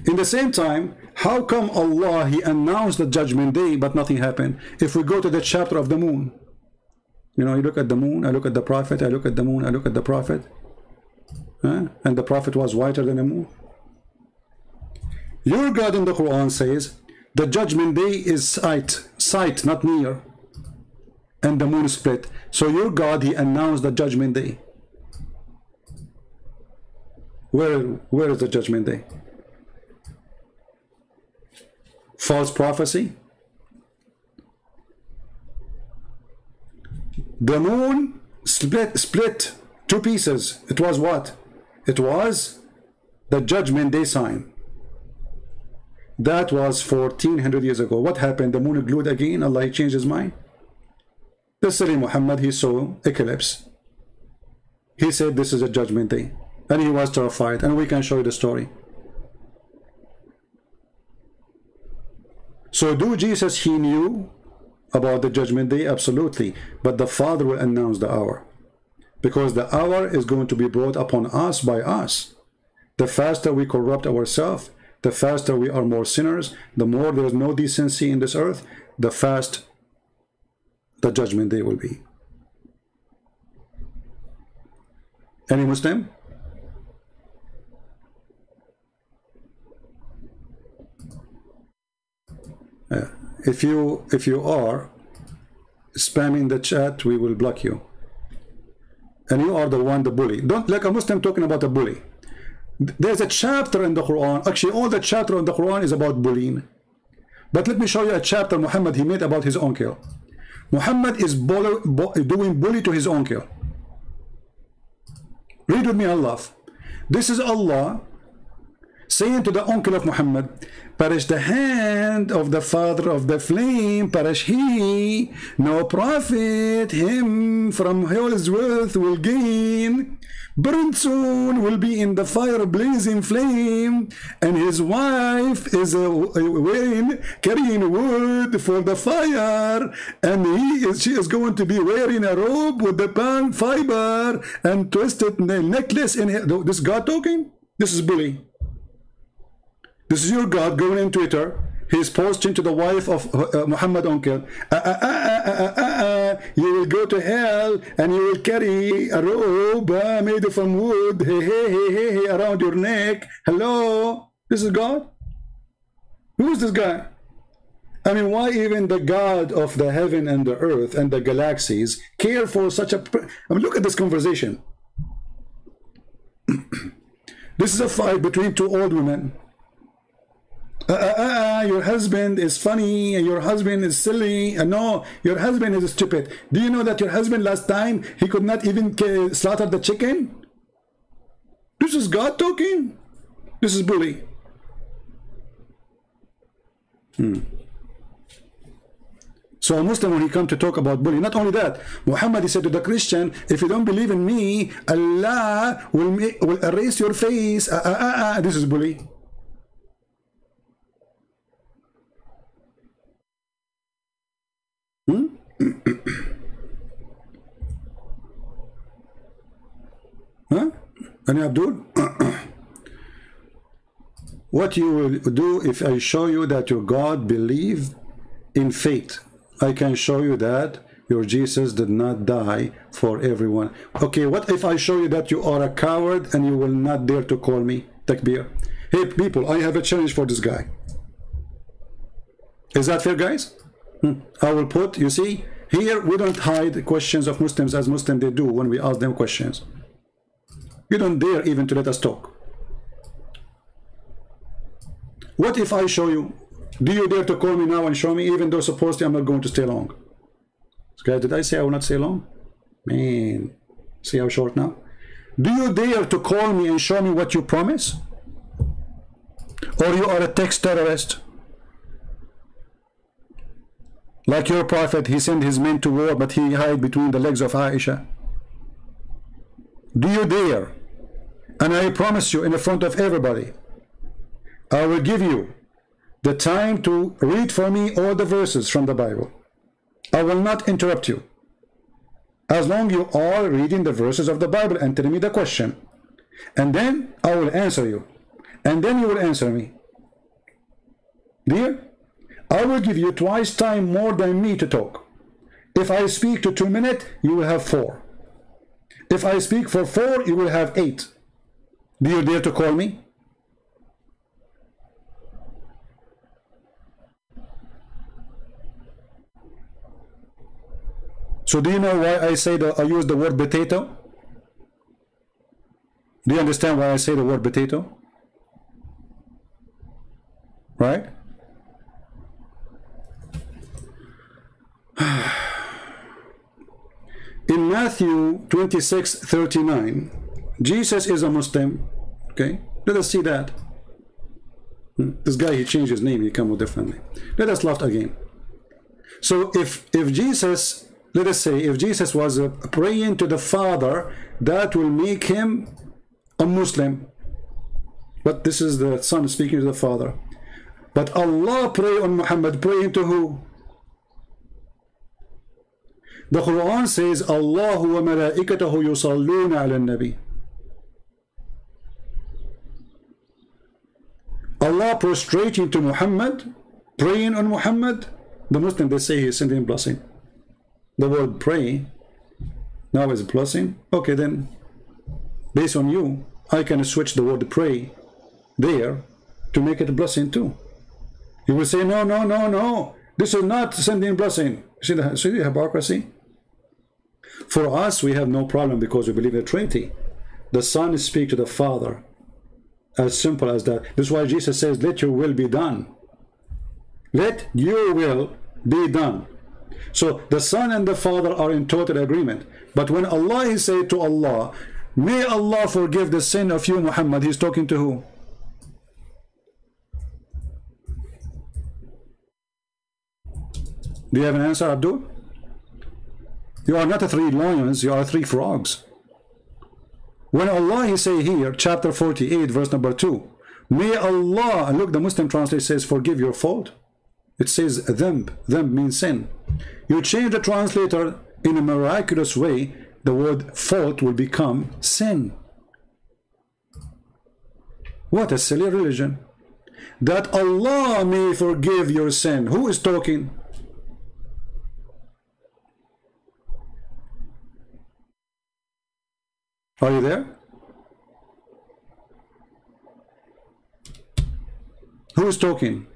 In the same time, how come Allah, He announced the judgment day, but nothing happened? If we go to the chapter of the moon, you know, you look at the moon, I look at the prophet, I look at the moon, I look at the prophet, and the prophet was whiter than the moon. Your God in the Quran says, the judgment day is sight, sight, not near. And the moon split. So your God, he announced the judgment day. Where, where is the judgment day? False prophecy. The moon split, split two pieces. It was what? It was the judgment day sign. That was 1400 years ago. What happened? The moon glued again. Allah changed his mind. The silly Muhammad, he saw eclipse. He said this is a judgment day. And he was terrified. And we can show you the story. So do Jesus, he knew about the judgment day? Absolutely. But the Father will announce the hour. Because the hour is going to be brought upon us by us. The faster we corrupt ourselves, the faster we are more sinners. The more there is no decency in this earth, the fast the judgment day will be. Any Muslim? If you if you are spamming the chat, we will block you. And you are the one, the bully. Don't like a Muslim talking about a bully. There's a chapter in the Quran. Actually, all the chapter in the Quran is about bullying. But let me show you a chapter Muhammad he made about his uncle. Muhammad is bully, doing bully to his uncle. Read with me Allah. This is Allah saying to the uncle of Muhammad, perish the hand of the father of the flame, perish he, no profit him from his wealth will gain. Burned soon will be in the fire blazing flame, and his wife is uh, wearing, carrying wood for the fire, and he is, she is going to be wearing a robe with the palm fiber and twisted necklace in her. This God talking? This is bully. This is your God going in Twitter. He's posting to the wife of uh, uh Muhammad uncle. Uh uh, uh, uh, you will go to hell and you will carry a robe made from wood hey, hey, hey, hey, hey, around your neck. Hello? This is God? Who is this guy? I mean, why even the God of the heaven and the earth and the galaxies care for such a... I mean, look at this conversation. (clears throat) this is a fight between two old women uh, uh, uh, your husband is funny and your husband is silly uh, no your husband is stupid do you know that your husband last time he could not even slaughter the chicken this is God talking this is bully hmm. So a Muslim, when he come to talk about bullying, not only that, Muhammad he said to the Christian, if you don't believe in me, Allah will, will erase your face. Uh, uh, uh, uh. This is bully. Hmm? huh? Any Abdul? (clears throat) what you will do if I show you that your God believe in fate? I can show you that your Jesus did not die for everyone. Okay, what if I show you that you are a coward and you will not dare to call me Takbir? Hey, people, I have a challenge for this guy. Is that fair, guys? Hmm. I will put, you see, here we don't hide questions of Muslims as Muslims they do when we ask them questions. You don't dare even to let us talk. What if I show you? Do you dare to call me now and show me even though supposedly I'm not going to stay long? Guys, did I say I will not stay long? Man, see how short now? Do you dare to call me and show me what you promise? Or you are a text terrorist? Like your prophet, he sent his men to war, but he hid between the legs of Aisha. Do you dare? And I promise you in front of everybody, I will give you the time to read for me all the verses from the Bible. I will not interrupt you. As long you are reading the verses of the Bible and telling me the question. And then I will answer you. And then you will answer me. Dear? I will give you twice time more than me to talk. If I speak to two minutes, you will have four. If I speak for four, you will have eight. Do you dare to call me? So do you know why I say that I use the word potato? Do you understand why I say the word potato? Right? (sighs) In Matthew 26, 39, Jesus is a Muslim. Okay, let us see that. Hmm, this guy, he changed his name, he come with differently. Let us laugh again. So if if Jesus, let us say, if Jesus was uh, praying to the Father, that will make him a Muslim. But this is the Son speaking to the Father. But Allah pray on Muhammad, praying to who? The Quran says, Allah wa malaikatahu yusalluna ala nabi. Allah prostrating to Muhammad, praying on Muhammad, the Muslim they say he's sending blessing. The word pray now is blessing. Okay, then based on you, I can switch the word pray there to make it a blessing too. You will say, no, no, no, no. This is not sending blessing. See the, see the hypocrisy? For us, we have no problem because we believe in the Trinity. The Son speak to the Father. As simple as that. This is why Jesus says, let your will be done. Let your will be done. So the Son and the Father are in total agreement. But when Allah is saying to Allah, may Allah forgive the sin of you, Muhammad, he's talking to who? Do you have an answer, Abdul? You are not three lions, you are three frogs. When Allah, he say here, chapter 48, verse number 2, May Allah, look, the Muslim translation says, forgive your fault. It says them, them means sin. You change the translator in a miraculous way, the word fault will become sin. What a silly religion. That Allah may forgive your sin. Who is talking? Are you there? Who is talking?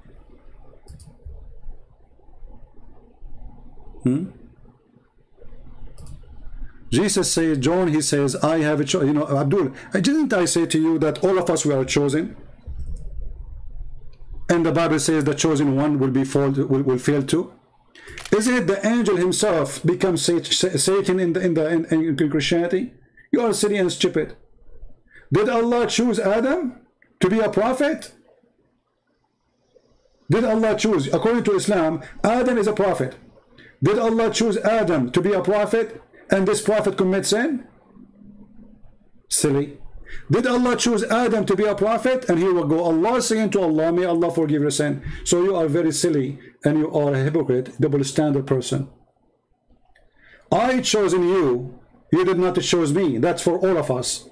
Hmm? Jesus says, John, he says, I have a choice. You know, Abdul, didn't I say to you that all of us were chosen? And the Bible says the chosen one will be fall, will, will fail too. Isn't it the angel himself becomes Satan in the in the in, in Christianity? You are silly and stupid. Did Allah choose Adam to be a prophet? Did Allah choose, according to Islam, Adam is a prophet. Did Allah choose Adam to be a prophet and this prophet commits sin? Silly. Did Allah choose Adam to be a prophet? And he will go. Allah saying to Allah, may Allah forgive your sin. So you are very silly and you are a hypocrite, double standard person. I chosen you you did not choose me. That's for all of us.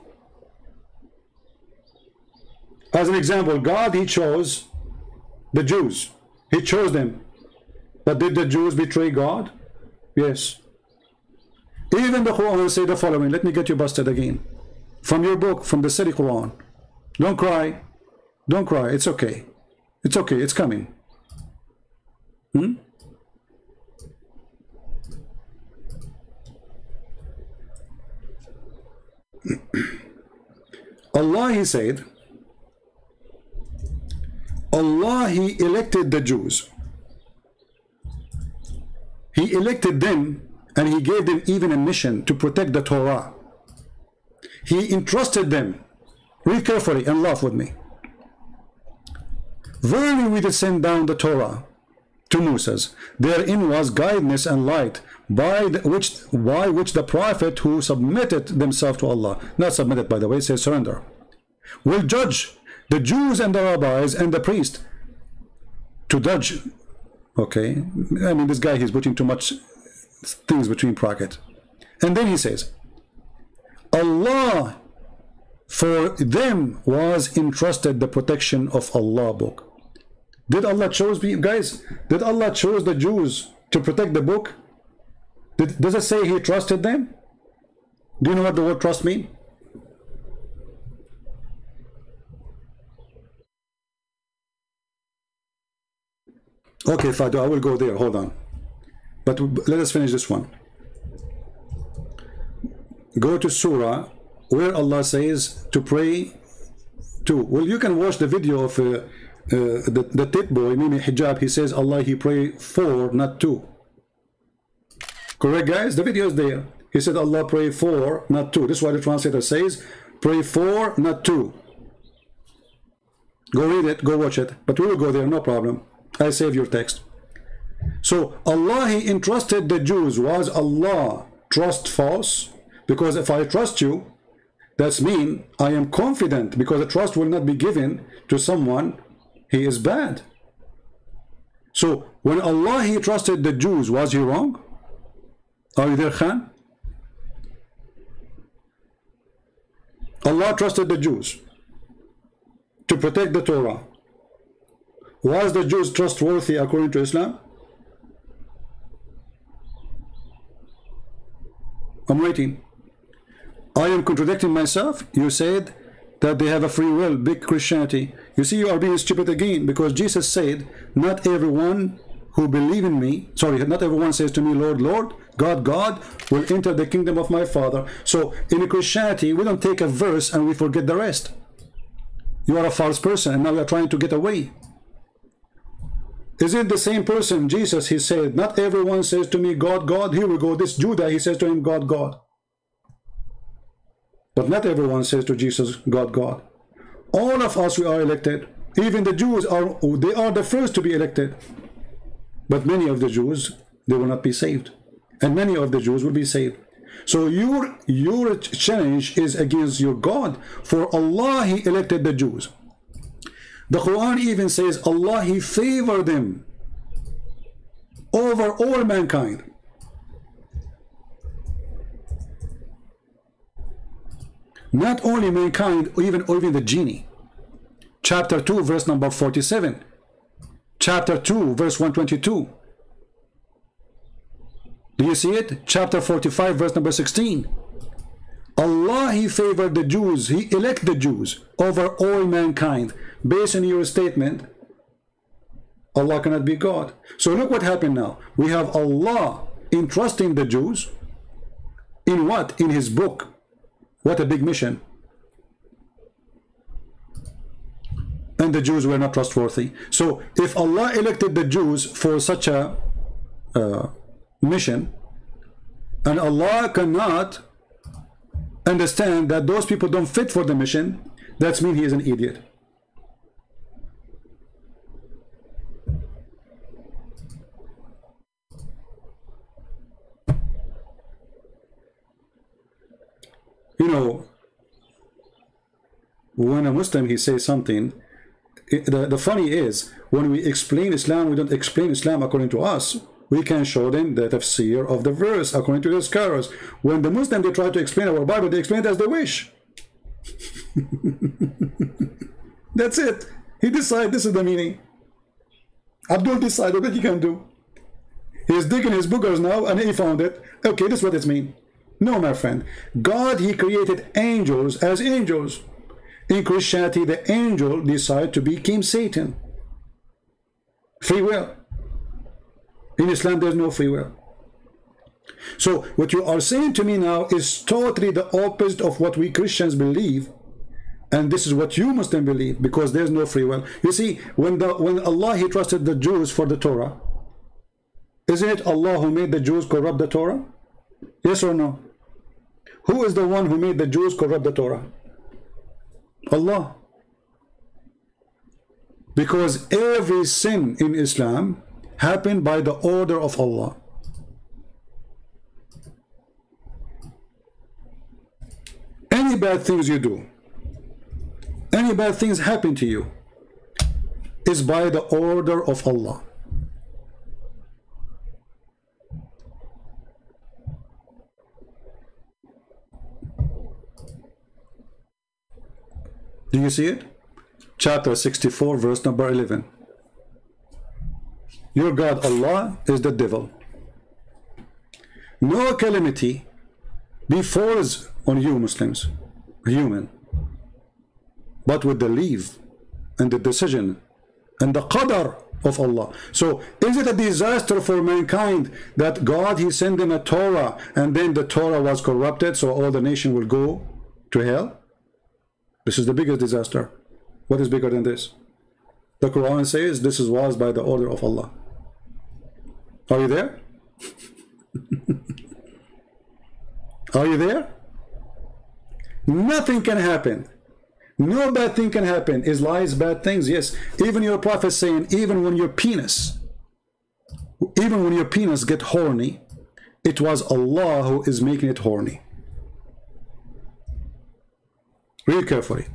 As an example, God, he chose the Jews. He chose them. But did the Jews betray God? Yes. Even the Quran say the following. Let me get you busted again. From your book, from the City Quran. Don't cry. Don't cry. It's okay. It's okay. It's coming. Hmm? (coughs) Allah, He said, Allah, He elected the Jews. He elected them and He gave them even a mission to protect the Torah. He entrusted them. Read carefully and laugh with me. Verily we did send down the Torah to Moses. Therein was guidance and light by the, which by which the prophet who submitted themselves to Allah, not submitted by the way, says surrender, will judge the Jews and the rabbis and the priest to judge. Okay, I mean this guy he's putting too much things between bracket, and then he says, Allah for them was entrusted the protection of Allah book. Did Allah chose guys? Did Allah chose the Jews to protect the book? Did, does it say he trusted them? Do you know what the word trust mean? Okay, Fado, I will go there. Hold on. But let us finish this one. Go to Surah where Allah says to pray to. Well, you can watch the video of uh, uh, the, the tit boy, Mimi Hijab. He says Allah, he pray for, not to. Correct, guys? The video is there. He said Allah pray for, not to. This is why the translator says, pray for, not to. Go read it, go watch it. But we will go there, no problem. I save your text. So Allah, He entrusted the Jews. Was Allah trust false? Because if I trust you, that's mean I am confident because the trust will not be given to someone he is bad. So when Allah he trusted the Jews, was he wrong? Are you there, Khan? Allah trusted the Jews to protect the Torah. Was the Jews trustworthy according to Islam? I'm waiting. I am contradicting myself. You said that they have a free will, big Christianity. You see, you are being stupid again because Jesus said, not everyone who believe in me, sorry, not everyone says to me, Lord, Lord, God, God, will enter the kingdom of my Father. So in Christianity, we don't take a verse and we forget the rest. You are a false person and now you are trying to get away. Is it the same person, Jesus, he said, not everyone says to me, God, God. Here we go, this Judah, he says to him, God, God. But not everyone says to Jesus, God, God. All of us, we are elected. Even the Jews, are they are the first to be elected. But many of the Jews, they will not be saved. And many of the Jews will be saved. So your, your challenge is against your God. For Allah, He elected the Jews. The Quran even says Allah, He favored them over all mankind. Not only mankind, even, even the genie. Chapter 2, verse number 47. Chapter 2, verse 122. Do you see it? Chapter 45, verse number 16. Allah, He favored the Jews. He elected the Jews over all mankind. Based on your statement, Allah cannot be God. So look what happened now. We have Allah entrusting the Jews in what? In His book. What a big mission. And the Jews were not trustworthy. So if Allah elected the Jews for such a uh, mission, and Allah cannot understand that those people don't fit for the mission, that's mean he is an idiot. you know, when a Muslim he says something, the, the funny is when we explain Islam, we don't explain Islam according to us. We can show them the tafsir of the verse according to the scholars. When the Muslim they try to explain our Bible, they explain it as they wish. (laughs) That's it. He decided this is the meaning. Abdul decided what he can do. He's digging his boogers now and he found it. Okay, this is what it means. No, my friend. God, he created angels as angels. In Christianity, the angel decided to become Satan. Free will. In Islam, there's no free will. So what you are saying to me now is totally the opposite of what we Christians believe. And this is what you Muslim believe because there's no free will. You see, when the when Allah he trusted the Jews for the Torah, isn't it Allah who made the Jews corrupt the Torah? Yes or no? Who is the one who made the Jews corrupt the Torah? Allah. Because every sin in Islam happened by the order of Allah. Any bad things you do, any bad things happen to you, is by the order of Allah. Do you see it? Chapter 64, verse number 11. Your God, Allah, is the devil. No calamity befalls on you, Muslims, human, but with the leave and the decision and the qadar of Allah. So is it a disaster for mankind that God, he sent them a Torah and then the Torah was corrupted so all the nation will go to hell? This is the biggest disaster. What is bigger than this? The Quran says this is was by the order of Allah. Are you there? Are you there? Nothing can happen. No bad thing can happen. Is lies bad things? Yes. Even your prophet saying, even when your penis, even when your penis get horny, it was Allah who is making it horny. Read carefully.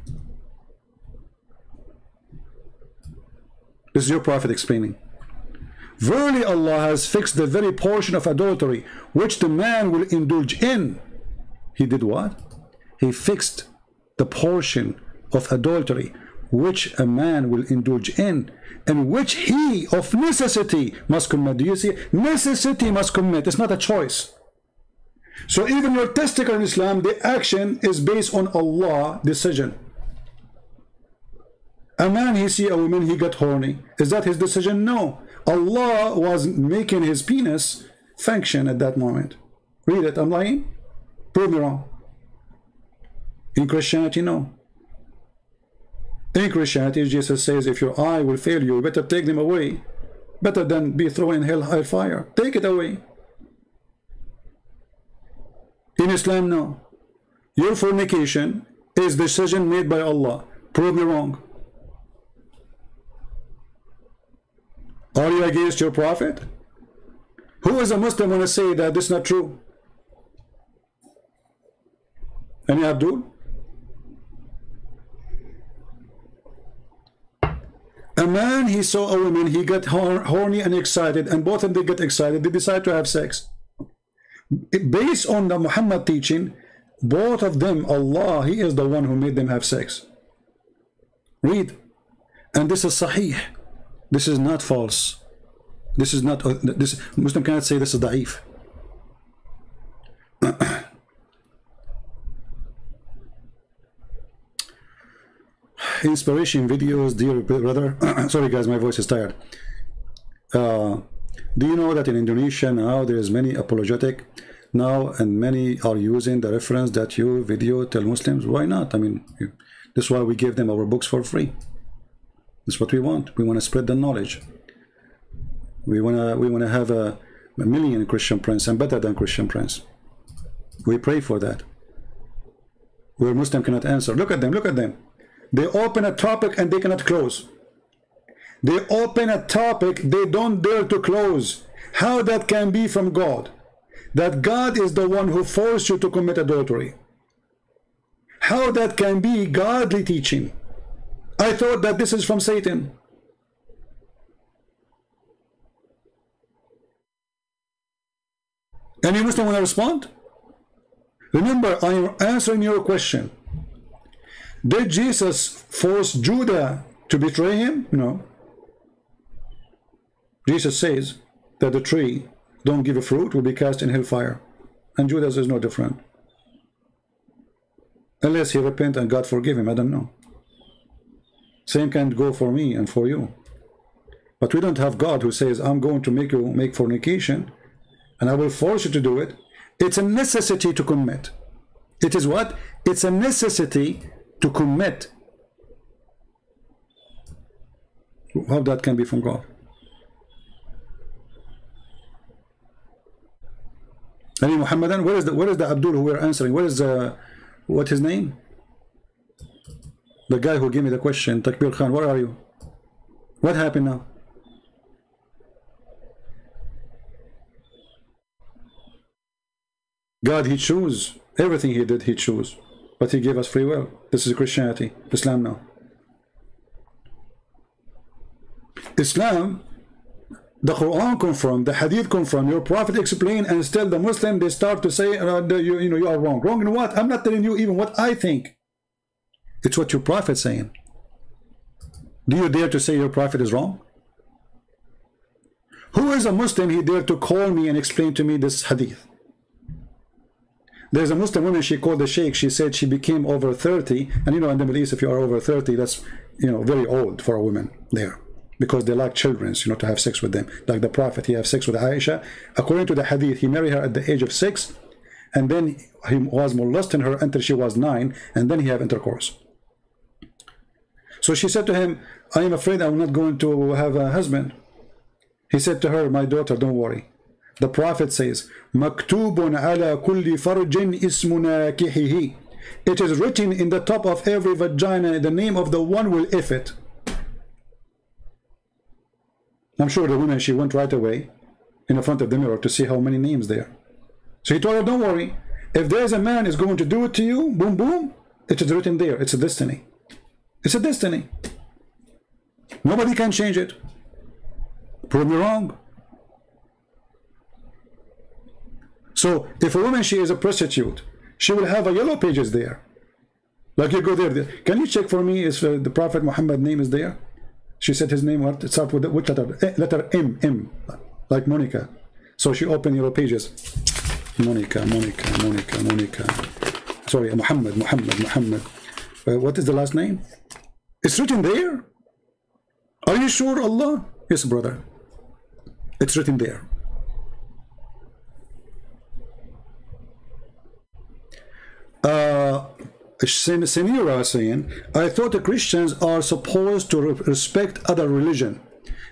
This is your prophet explaining. Verily Allah has fixed the very portion of adultery which the man will indulge in. He did what? He fixed the portion of adultery which a man will indulge in and which he of necessity must commit. Do you see? Necessity must commit. It's not a choice. So even your testicle in Islam, the action is based on Allah decision. A man, he see a woman, he got horny. Is that his decision? No. Allah was making his penis function at that moment. Read it. I'm lying? Prove me wrong. In Christianity, no. In Christianity, Jesus says, if your eye will fail you, better take them away. Better than be thrown in hell, hellfire. Take it away. In Islam, no. Your fornication is decision made by Allah. Prove me wrong. Are you against your prophet? Who is a Muslim when I say that this is not true? Any Abdul? A man, he saw a woman, he got horny and excited, and both of them they get excited, they decide to have sex. Based on the Muhammad teaching, both of them, Allah, He is the one who made them have sex. Read. And this is sahih. This is not false. This is not, uh, this Muslim cannot say this is da'if. (coughs) Inspiration videos, dear brother. (coughs) Sorry guys, my voice is tired. Uh, do you know that in Indonesia now there is many apologetic now and many are using the reference that you video tell Muslims? Why not? I mean, that's why we give them our books for free. That's what we want. We want to spread the knowledge. We want to we want to have a, a million Christian Prince and better than Christian Prince. We pray for that. Where Muslim cannot answer. Look at them, look at them. They open a topic and they cannot close. They open a topic they don't dare to close. How that can be from God? That God is the one who forced you to commit adultery. How that can be godly teaching? I thought that this is from Satan. Any Muslim want to respond? Remember, I am answering your question. Did Jesus force Judah to betray him? No. Jesus says that the tree don't give a fruit will be cast in hellfire. And Judas is no different. Unless he repent and God forgive him, I don't know. Same can go for me and for you. But we don't have God who says, I'm going to make you make fornication and I will force you to do it. It's a necessity to commit. It is what? It's a necessity to commit. How that can be from God? Ali Muhammadan, where is the where is the Abdul who we're answering? Where is uh, what his name? The guy who gave me the question, Takbir Khan, where are you? What happened now? God, He chose. Everything He did, He chose. But He gave us free will. This is Christianity, Islam now. Islam the Quran confirmed, the Hadith confirmed, your Prophet explained, and still the Muslim they start to say, uh, you, you know, you are wrong. Wrong in what? I'm not telling you even what I think. It's what your Prophet saying. Do you dare to say your Prophet is wrong? Who is a Muslim he dare to call me and explain to me this Hadith? There's a Muslim woman, she called the Sheikh, she said she became over 30, and you know in the Middle East if you are over 30, that's, you know, very old for a woman there because they like children, you know, to have sex with them. Like the Prophet, he have sex with Aisha. According to the hadith, he married her at the age of six, and then he was molesting her until she was nine, and then he have intercourse. So she said to him, I am afraid I'm not going to have a husband. He said to her, my daughter, don't worry. The Prophet says, مَكْتُوبٌ عَلَى كُلِّ فَرْجٍ إِسْمُ نَاكِحِهِ It is written in the top of every vagina, the name of the one will if it. I'm sure the woman, she went right away in the front of the mirror to see how many names there. So he told her, don't worry. If there's a man is going to do it to you, boom, boom, it is written there. It's a destiny. It's a destiny. Nobody can change it. Prove me wrong. So if a woman, she is a prostitute, she will have a yellow pages there. Like you go there. Can you check for me if uh, the Prophet Muhammad name is there? She said his name what? It starts with which letter? Eh, letter M. M. Like Monica. So she opened yellow pages. Monica, Monica, Monica, Monica. Sorry, Muhammad, Muhammad, Muhammad. Uh, what is the last name? It's written there. Are you sure, Allah? Yes, brother. It's written there. Uh, Senira saying, I thought the Christians are supposed to respect other religion.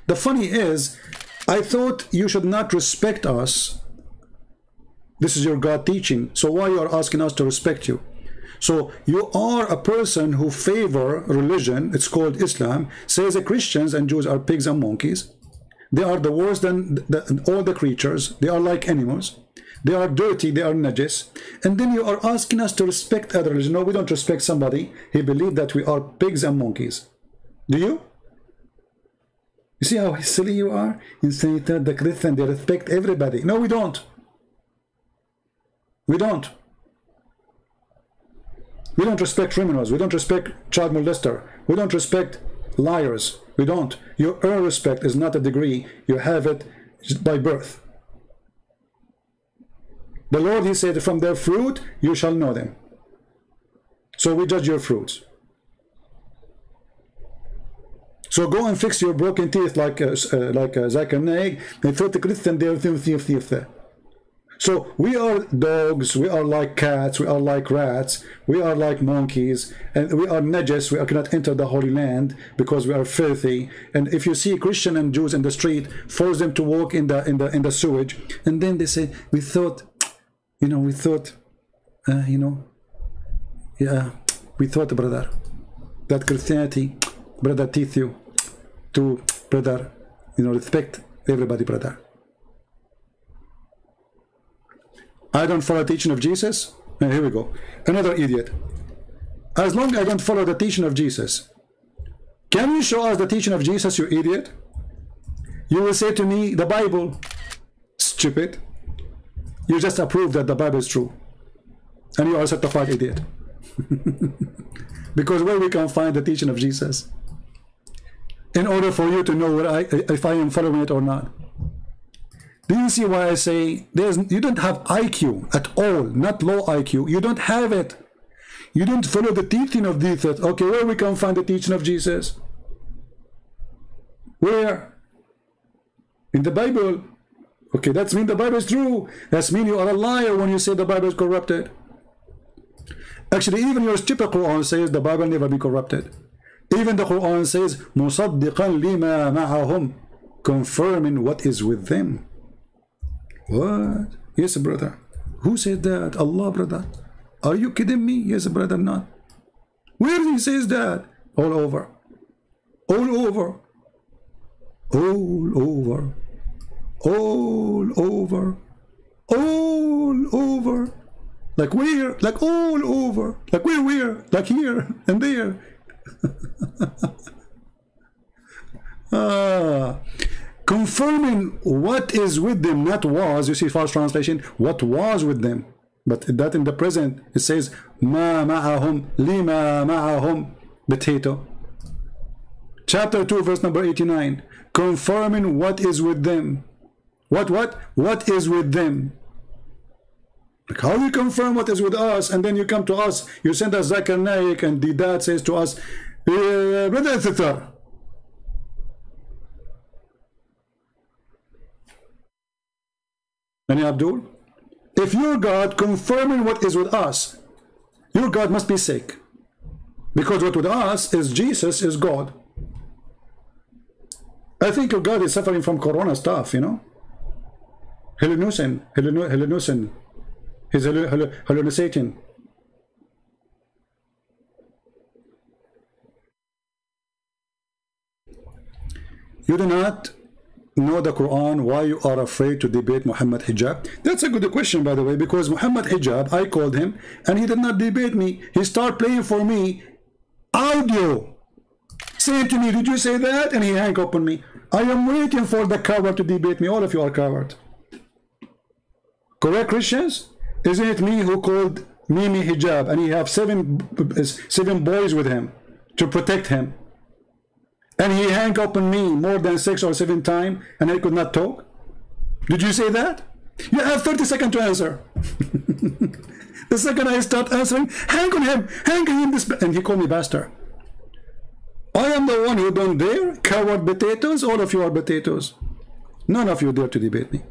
The funny is, I thought you should not respect us. This is your God teaching. So why you are asking us to respect you? So you are a person who favor religion, it's called Islam, says the Christians and Jews are pigs and monkeys. They are the worst than the, all the creatures. They are like animals. They are dirty, they are najis. And then you are asking us to respect other religion. No, we don't respect somebody. He believed that we are pigs and monkeys. Do you? You see how silly you are? In that the Christian, they respect everybody. No, we don't. We don't. We don't respect criminals. We don't respect child molester. We don't respect liars. We don't. Your respect is not a degree. You have it by birth. The Lord, he said, from their fruit you shall know them. So we judge your fruits. So go and fix your broken teeth like uh, uh, like uh, Naik and throw the Christian there. So we are dogs, we are like cats, we are like rats, we are like monkeys, and we are najis, we cannot enter the Holy Land because we are filthy. And if you see Christian and Jews in the street, force them to walk in the in the in the sewage, and then they say, we thought, you know, we thought, uh, you know, yeah, we thought, brother, that Christianity, brother, teach you to, brother, you know, respect everybody, brother. I don't follow the teaching of Jesus. And here we go. Another idiot. As long as I don't follow the teaching of Jesus, can you show us the teaching of Jesus, you idiot? You will say to me, the Bible, stupid. You just approve that the Bible is true. And you are a certified idiot. (laughs) because where we can find the teaching of Jesus? In order for you to know I, if I am following it or not. Do you see why I say there's you don't have IQ at all, not low IQ. You don't have it. You don't follow the teaching of Jesus. Okay, where we can find the teaching of Jesus? Where? In the Bible. Okay, that's mean the Bible is true. That's mean you are a liar when you say the Bible is corrupted. Actually, even your stupid Quran says the Bible never be corrupted. Even the Quran says, مُصَدِّقًا لِمَا مَعَهُمْ confirming what is with them. What? Yes, brother. Who said that? Allah, brother. Are you kidding me? Yes, brother, not. Where he says that? All over. All over. All over. All over. All over. Like where? Like all over. Like where, where? Like here (laughs) and there. (laughs) ah confirming what is with them, not was. You see false translation, what was with them. But that in the present, it says, ma ma'ahum, lima ma'ahum, potato. Chapter 2, verse number 89. Confirming what is with them. What, what? What is with them. Like how you confirm what is with us, and then you come to us, you send us Zakir Naik, and the dad says to us, eh, Brother Sister, Abdul? If your God confirming what is with us, your God must be sick. Because what with us is Jesus is God. I think your God is suffering from corona stuff, you know? Hallucination, hallucination. He's hallucinating. You do not know the Quran, why you are afraid to debate Muhammad Hijab? That's a good question, by the way, because Muhammad Hijab, I called him, and he did not debate me. He started playing for me audio, saying to me, did you say that? And he hang up on me. I am waiting for the coward to debate me. All of you are coward. Correct, Christians? Isn't it me who called Mimi hijab, and he have seven seven boys with him to protect him. And he on me more than six or seven times, and I could not talk. Did you say that? You have 30 seconds to answer. (laughs) the second I start answering, hang on him, hang on him, this, and he called me bastard. I am the one who don't dare, coward potatoes, all of you are potatoes. None of you dare to debate me.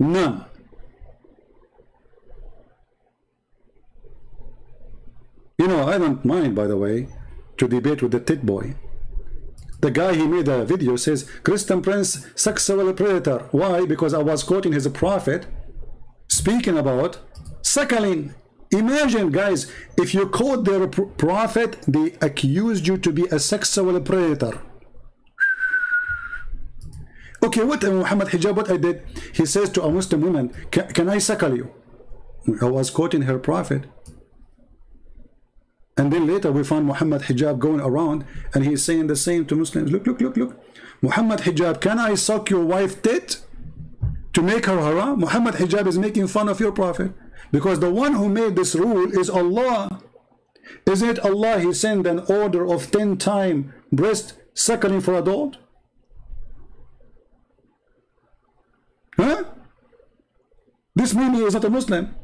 None. You know, I don't mind, by the way, to debate with the tit boy. The guy he made a video says, Christian Prince, sexual predator. Why? Because I was quoting his prophet speaking about suckling. Imagine, guys, if you quote their prophet, they accused you to be a sexual predator. Okay, what uh, Muhammad Hijab, what I did, he says to a Muslim woman, can, can I suckle you? I was quoting her prophet. And then later we find Muhammad Hijab going around and he's saying the same to Muslims. Look, look, look, look. Muhammad Hijab, can I suck your wife tit to make her haram? Muhammad Hijab is making fun of your prophet. Because the one who made this rule is Allah. Isn't it Allah he sent an order of 10 time breast suckling for adult? Huh? This Mimi is not a Muslim.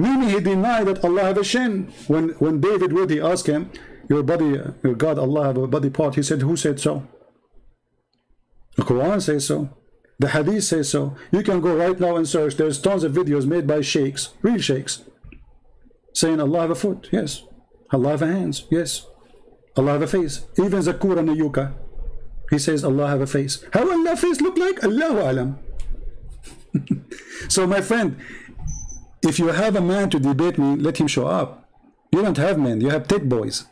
Mimi, he denied that Allah have a shin. When, when David Wood, he asked him, your body, your God, Allah have a body part. He said, who said so? The Quran says so. The Hadith says so. You can go right now and search. There's tons of videos made by sheikhs, real sheikhs, saying Allah have a foot. Yes. Allah have a hands. Yes. Allah have a face. Even Zakir Naik. He says Allah have a face. How will Allah face look like? Allahu alam. (laughs) so my friend, if you have a man to debate me, let him show up. You don't have men, you have tit boys.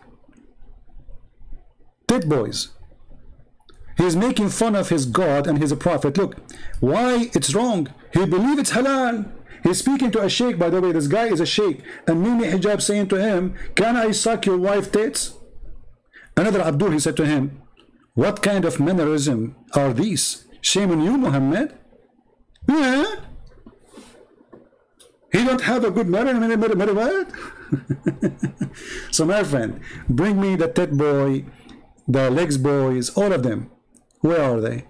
Tit boys. He's making fun of his God and his a prophet. Look, why it's wrong. He believes it's halal. He's speaking to a sheikh, by the way. This guy is a sheikh. And Mimi Hijab saying to him, Can I suck your wife tits? Another Abdul, he said to him, What kind of mannerism are these? Shame on you, Muhammad. Yeah. He don't have a good marriage, marriage, marriage, what? (laughs) so my friend, bring me the Ted boy, the legs boys, all of them. Where are they?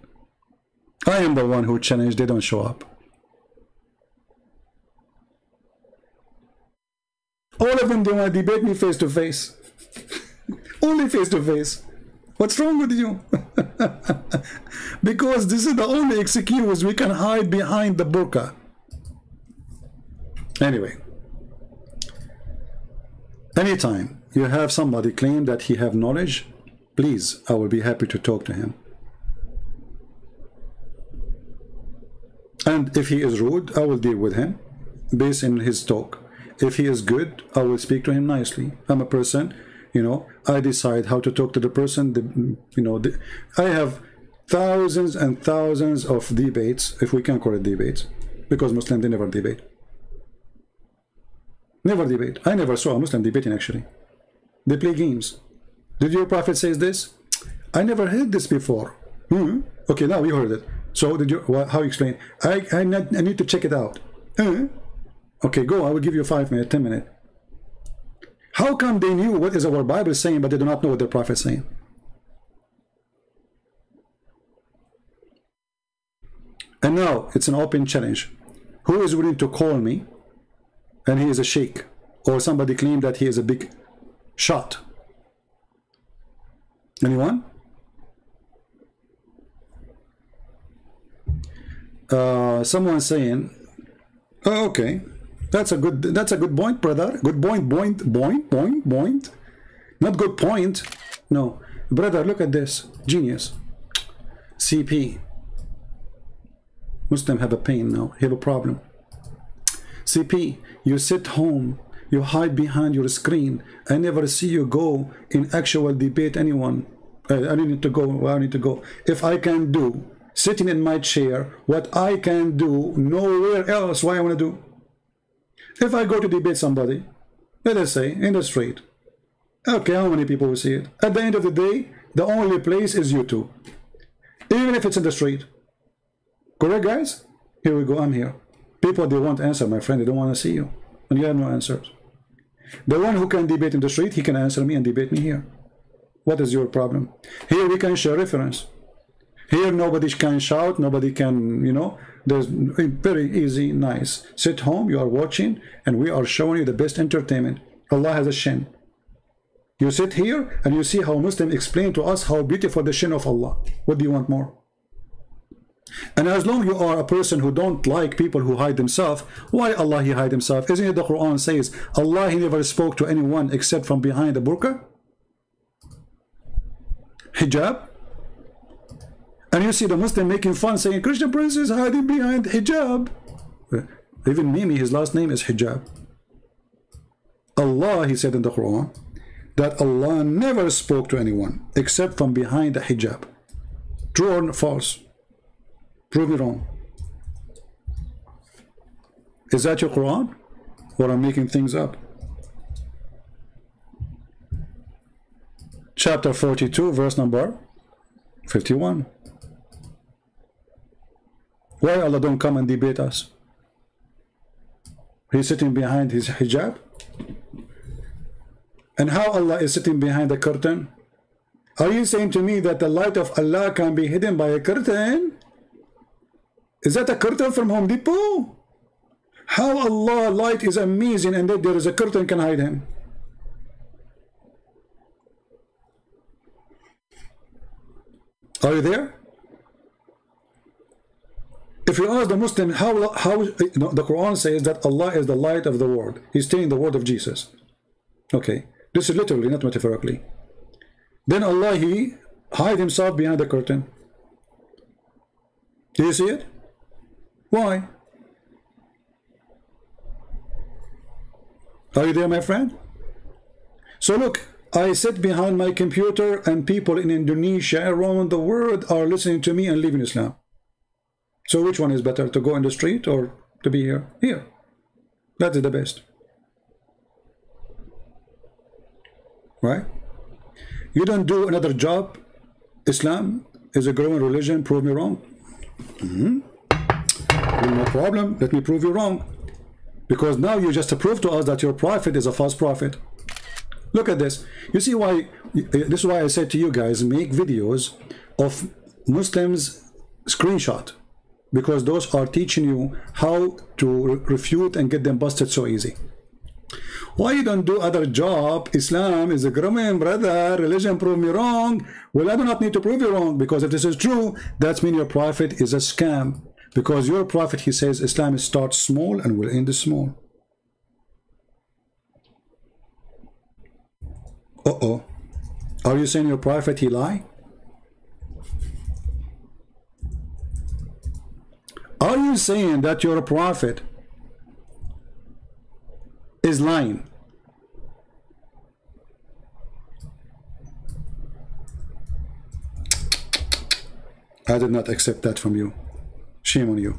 I am the one who challenged, they don't show up. All of them, they want to debate me face to face. Only face to face. What's wrong with you? (laughs) because this is the only excuse we can hide behind the burqa. Anyway, anytime you have somebody claim that he have knowledge, please, I will be happy to talk to him. And if he is rude, I will deal with him based on his talk. If he is good, I will speak to him nicely. I'm a person, you know, I decide how to talk to the person. The, you know, the, I have thousands and thousands of debates, if we can call it debates, because Muslims, they never debate. Never debate. I never saw a Muslim debating actually. They play games. Did your prophet say this? I never heard this before. Hmm. Okay, now you heard it. So did you? Well, how you explain? I I, not, I need to check it out. Hmm. Okay, go. I will give you five minutes, ten minutes. How come they knew what is our Bible saying, but they do not know what their prophet saying? And now it's an open challenge. Who is willing to call me and he is a sheikh or somebody claim that he is a big shot. Anyone? Uh, someone saying oh, okay that's a good that's a good point brother. Good point point point point point. Not good point. No. Brother look at this. Genius. CP Muslim have a pain now. Have a problem. CP you sit home, you hide behind your screen. I never see you go in actual debate anyone. I, need to go, I need to go. If I can do, sitting in my chair, what I can do nowhere else, why I want to do. If I go to debate somebody, let us say, in the street, okay, how many people will see it? At the end of the day, the only place is YouTube. Even if it's in the street. Correct, guys? Here we go, I'm here. People, they won't answer, my friend. They don't want to see you. And you have no answers. The one who can debate in the street, he can answer me and debate me here. What is your problem? Here we can share reference. Here nobody can shout, nobody can, you know, there's very easy, nice. Sit home, you are watching, and we are showing you the best entertainment. Allah has a shin. You sit here and you see how Muslims explain to us how beautiful the shin of Allah. What do you want more? And as long you are a person who don't like people who hide themselves, why Allah he hide himself? Isn't it the Quran says Allah he never spoke to anyone except from behind the burqa? Hijab? And you see the Muslim making fun saying Christian princess hiding behind hijab. Even Mimi, his last name is hijab. Allah, he said in the Quran, that Allah never spoke to anyone except from behind the hijab. True or false? Prove me wrong. Is that your Quran? Or I'm making things up? Chapter 42, verse number 51. Why Allah don't come and debate us? He's sitting behind his hijab. And how Allah is sitting behind the curtain? Are you saying to me that the light of Allah can be hidden by a curtain? Is that a curtain from Home Depot? How Allah light is amazing and that there is a curtain can hide him. Are you there? If you ask the Muslim how how know, the Quran says that Allah is the light of the world. He's telling the word of Jesus. Okay, this is literally, not metaphorically. Then Allah he hide himself behind the curtain. Do you see it? Why? Are you there, my friend? So look, I sit behind my computer and people in Indonesia around the world are listening to me and leaving Islam. So which one is better, to go in the street or to be here? Here. That is the best. Right? You don't do another job. Islam is a growing religion. Prove me wrong. Mm -hmm. No problem. Let me prove you wrong. Because now you just prove to us that your prophet is a false prophet. Look at this. You see why, this is why I said to you guys, make videos of Muslims screenshot because those are teaching you how to refute and get them busted so easy. Why you don't do other job? Islam is a growing brother. Religion prove me wrong. Well, I do not need to prove you wrong because if this is true, that means your prophet is a scam. Because your prophet, he says, Islam starts small and will end small. Uh-oh. Are you saying your prophet, he lie? Are you saying that you're prophet is lying? I did not accept that from you. Shame on you.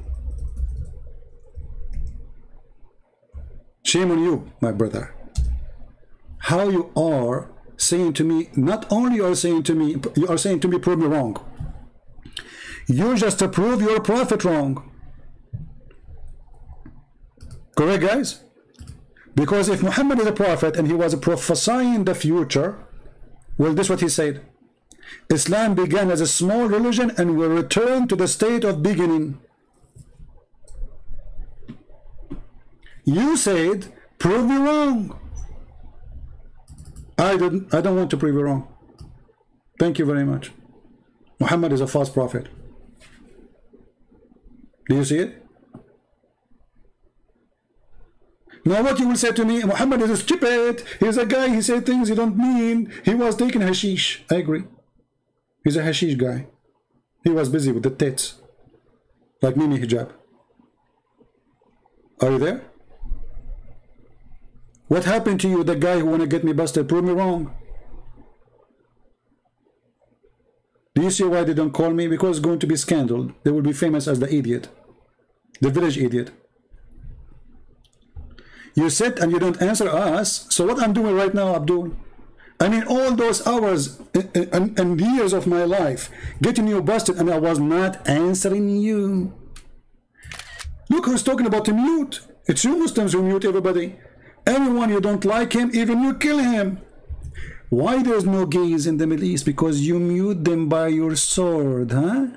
Shame on you, my brother. How you are saying to me, not only you are saying to me, you are saying to me, prove me wrong. You just prove your prophet wrong. Correct, guys? Because if Muhammad is a prophet and he was prophesying the future, well, this is what he said. Islam began as a small religion and will return to the state of beginning. You said, prove me wrong. I didn't. I don't want to prove you wrong. Thank you very much. Muhammad is a false prophet. Do you see it? Now what you will say to me, Muhammad is a stupid. He's a guy, he said things he don't mean. He was taking hashish. I agree. He's a hashish guy. He was busy with the tits. Like Mimi hijab. Are you there? What happened to you, the guy who want to get me busted? Prove me wrong. Do you see why they don't call me? Because it's going to be scandal. They will be famous as the idiot. The village idiot. You sit and you don't answer us. So what I'm doing right now, Abdul? I mean, all those hours eh, eh, and, and years of my life getting you busted, and I was not answering you. Look who's talking about the mute. It's you Muslims who mute everybody. Anyone you don't like him, even you kill him. Why there's no gays in the Middle East? Because you mute them by your sword, huh?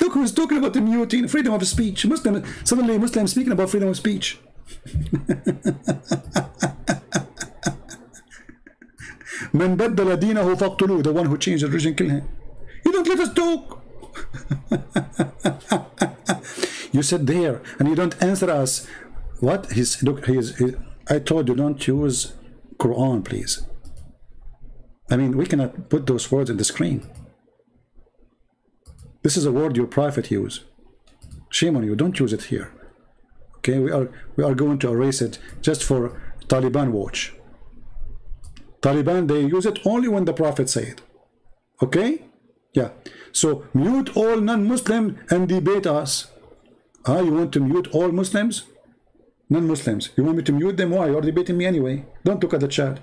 Look who's talking about the mute muting, freedom of speech. Muslim, suddenly Muslims speaking about freedom of speech. (laughs) من بدل دينه فاقتلوه the one who changed the religion kill him you don't let us talk you sit there and you don't answer us what he's look he's he, I told you don't use Quran please I mean we cannot put those words in the screen this is a word your prophet use shame on you don't use it here okay we are we are going to erase it just for Taliban watch Taliban they use it only when the prophet say it. Okay? Yeah. So mute all non-Muslim and debate us. Ah you want to mute all Muslims? non-Muslims. You want me to mute them? Why? You're debating me anyway. Don't look at the chat.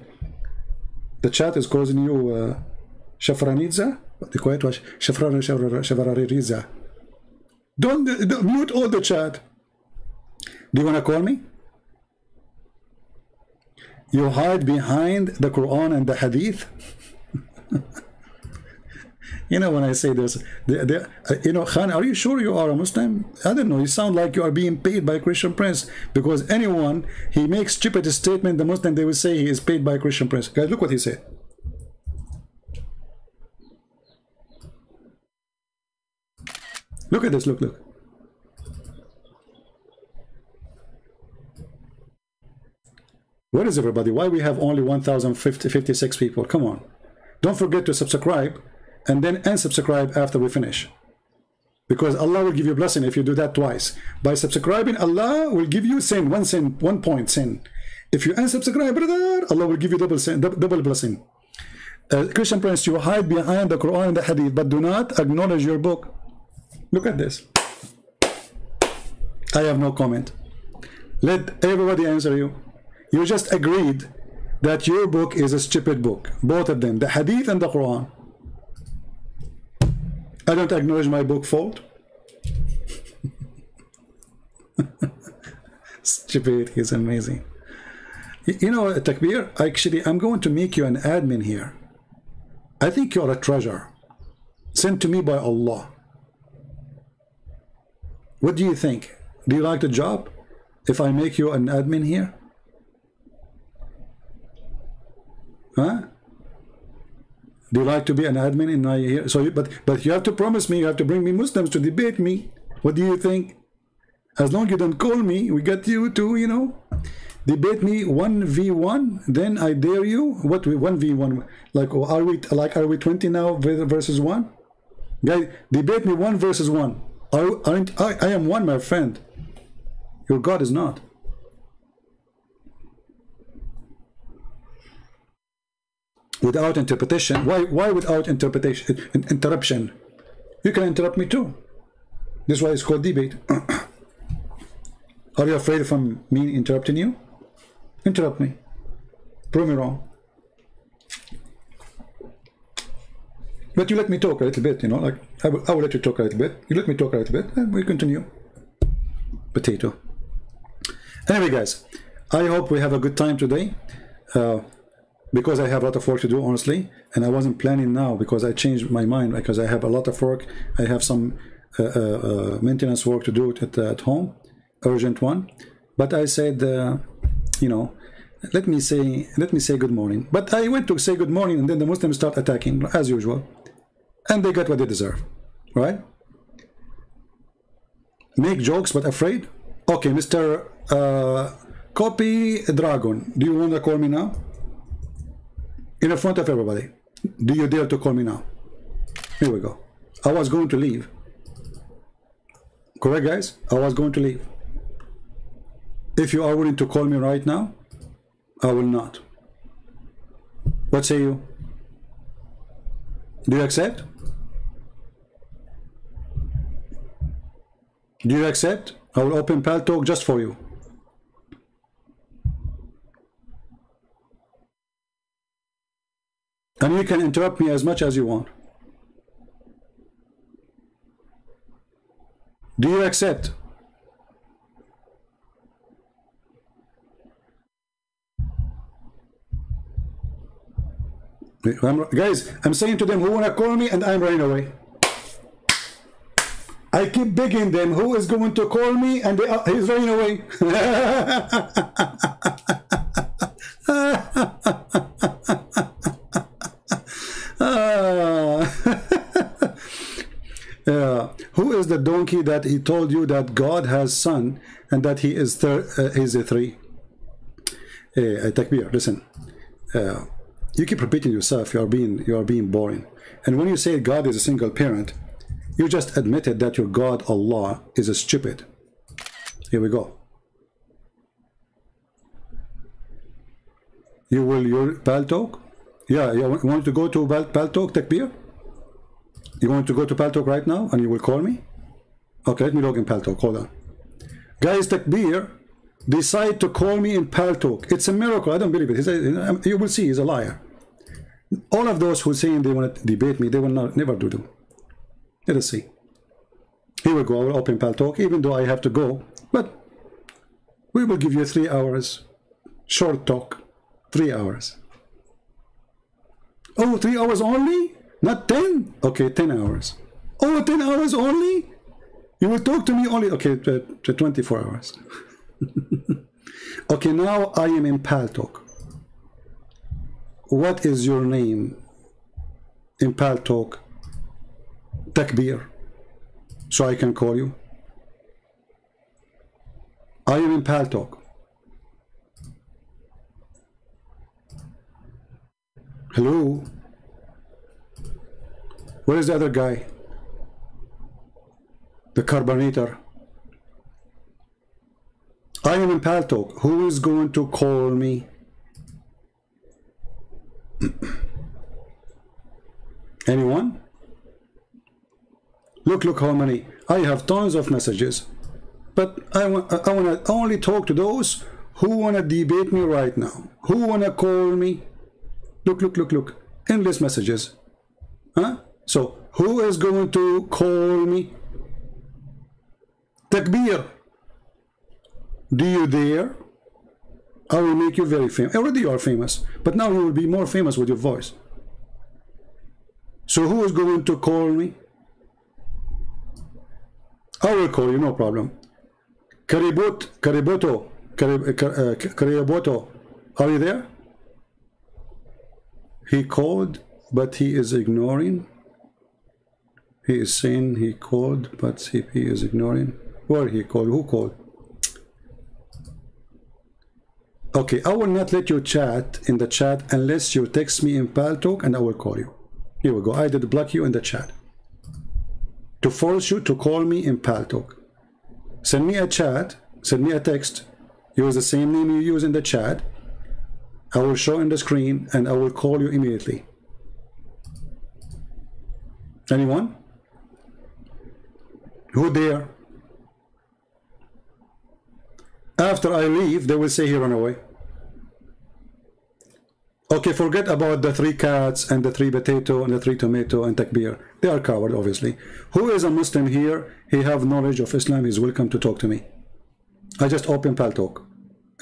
The chat is causing you uh, shafranidza the quiet was shafranidza don't, don't mute all the chat. Do you want to call me you hide behind the Quran and the Hadith? You know when I say this the, the, uh, you know Khan are you sure you are a Muslim? I don't know. You sound like you are being paid by a Christian Prince because anyone he makes stupid statement the Muslim they will say he is paid by a Christian Prince. Guys look what he said. Look at this. Look look Where is everybody? Why we have only 1,056 people? Come on. Don't forget to subscribe and then unsubscribe after we finish. Because Allah will give you blessing if you do that twice. By subscribing, Allah will give you sin, one sin, one point sin. If you unsubscribe, brother, Allah will give you double sin, double blessing. Uh, Christian Prince, you hide behind the Quran and the Hadith, but do not acknowledge your book. Look at this. I have no comment. Let everybody answer you. You just agreed that your book is a stupid book. Both of them, the Hadith and the Quran. I don't acknowledge my book fault. (laughs) Stupid is amazing. You know, Takbir, actually, I'm going to make you an admin here. I think you're a treasure sent to me by Allah. What do you think? Do you like the job if I make you an admin here? Huh? Do you like to be an admin in here? So, but but you have to promise me. You have to bring me Muslims to debate me. What do you think? As long as you don't call me, we get you to you know debate me one v one. Then I dare you. What one v one? Like are we like are we twenty now versus one? Guys, debate me one versus one. I? I am one, my friend. Your God is not. Without interpretation. Why, why without interpretation, interruption? You can interrupt me too. This is why it's called debate. (clears throat) Are you afraid from me interrupting you? Interrupt me. Prove me wrong. But you let me talk a little bit, you know, like I will, I will let you talk a little bit. You let me talk a little bit, and we continue. Potato. Anyway, guys, I hope we have a good time today. Uh, because I have a lot of work to do, honestly, and I wasn't planning now because I changed my mind because I have a lot of work. I have some uh, uh, uh maintenance work to do at, at home, urgent one. But I said, uh, you know, let me say, let me say good morning. But I went to say good morning, and then the Muslims start attacking as usual, and they get what they deserve, right? Make jokes, but afraid. Okay, Mr. Uh, Copy Dragon, do you want to call me now? In front of everybody. Do you dare to call me now? Here we go. I was going to leave. Correct, guys? I was going to leave. If you are willing to call me right now, I will not. What say you? Do you accept? Do you accept? I will open Paltalk just for you. And you can interrupt me as much as you want. Do you accept? I'm, guys, I'm saying to them, who wanna call me? And I'm running away. I keep begging them, who is going to call me? And they, he's running away. (laughs) the donkey that he told you that God has son and that he is thir uh, he's a three? Uh, takbir, listen. Uh, you keep repeating yourself. You are being you are being boring. And when you say God is a single parent, you just admitted that your God Allah is a stupid. Here we go. You will your Paltalk? Yeah, you want to go to Paltalk Takbir? You want to go to Paltalk right now and you will call me? Okay, let me log in Paltalk. Hold on. Guys, Takbir decide to call me in Paltalk. It's a miracle. I don't believe it. A, you will see he's a liar. All of those who saying they want to debate me, they will not never do them. Let us see. Here we go. I will open Paltalk, even though I have to go. But we will give you three hours. Short talk. Three hours. Oh, three hours only? Not 10? Okay, 10 hours. Oh, 10 hours only? You will talk to me only, okay, to, to 24 hours. (laughs) okay, now I am in Paltalk. What is your name in Paltalk? Takbir. So I can call you. I am in Paltalk. Hello? Where is the other guy? The carbonator. I am in Paltalk. Who is going to call me? (clears throat) Anyone? Look, look how many. I have tons of messages. But I, want, I want to only talk to those who want to debate me right now. Who want to call me? Look, look, look, look. Endless messages. Huh? So, who is going to call me? Takbir. Do you dare? I will make you very famous. Already you are famous, but now you will be more famous with your voice. So who is going to call me? I will call you, no problem. Karibut, Kariboto, Karib, uh, Kariboto, are you there? He called, but he is ignoring. He is saying he called, but he is ignoring. Where he called? Who called? Okay, I will not let you chat in the chat unless you text me in Paltalk and I will call you. Here we go. I did block you in the chat. To force you to call me in Paltalk. Send me a chat, send me a text, use the same name you use in the chat. I will show in the screen and I will call you immediately. Anyone? Who there? After I leave, they will say he ran away. Okay, forget about the three cats and the three potato and the three tomato and takbir. They are coward, obviously. Who is a Muslim here? He have knowledge of Islam. He's welcome to talk to me. I just open Paltalk,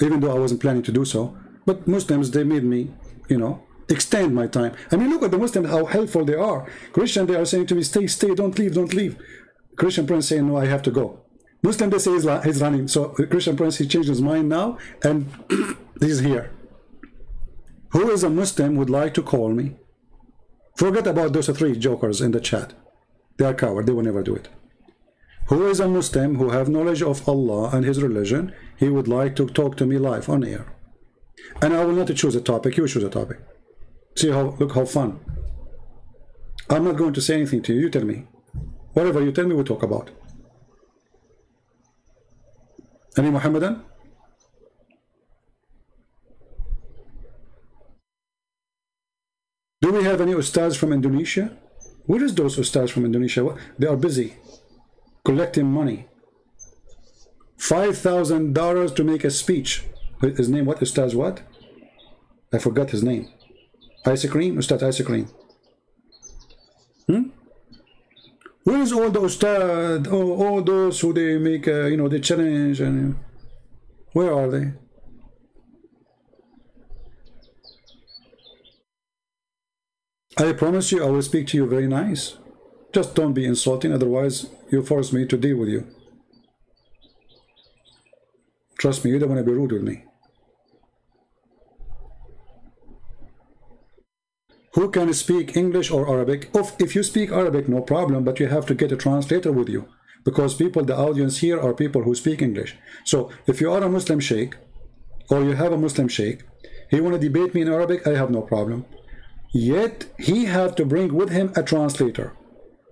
even though I wasn't planning to do so. But Muslims, they made me, you know, extend my time. I mean, look at the Muslims, how helpful they are. Christian, they are saying to me, stay, stay, don't leave, don't leave. Christian Prince saying, no, I have to go. Muslim, they say he's, he's running. So uh, Christian Prince, he changed his mind now, and (clears throat) he's here. Who is a Muslim would like to call me? Forget about those three jokers in the chat. They are coward. They will never do it. Who is a Muslim who have knowledge of Allah and his religion? He would like to talk to me live on air. And I will not choose a topic. You choose a topic. See how, look how fun. I'm not going to say anything to you. You tell me. Whatever you tell me, we'll talk about. Any Muhammadan? Do we have any ustads from Indonesia? Where is those ustads from Indonesia? They are busy collecting money. $5,000 to make a speech. His name, what? Ustaz what? I forgot his name. Ice cream? Ustaz ice cream. Hmm? Where is all the ustad, all, all those who they make, uh, you know, the challenge and where are they? I promise you I will speak to you very nice. Just don't be insulting, otherwise you force me to deal with you. Trust me, you don't want to be rude with me. Who can speak English or Arabic? If you speak Arabic, no problem, but you have to get a translator with you. Because people, the audience here are people who speak English. So if you are a Muslim sheikh, or you have a Muslim sheikh, he want to debate me in Arabic, I have no problem. Yet, he have to bring with him a translator.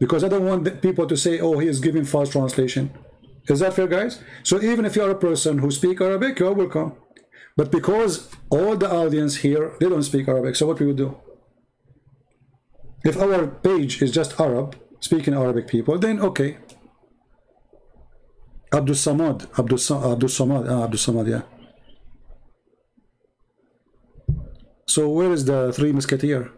Because I don't want people to say, oh, he is giving false translation. Is that fair, guys? So even if you're a person who speak Arabic, you're welcome. But because all the audience here, they don't speak Arabic, so what we would do? If our page is just Arab, speaking Arabic people, then okay. Abdul Samad, Abdul, Abdul Samad, ah, Abdul Samad, yeah. So where is the three musketeer?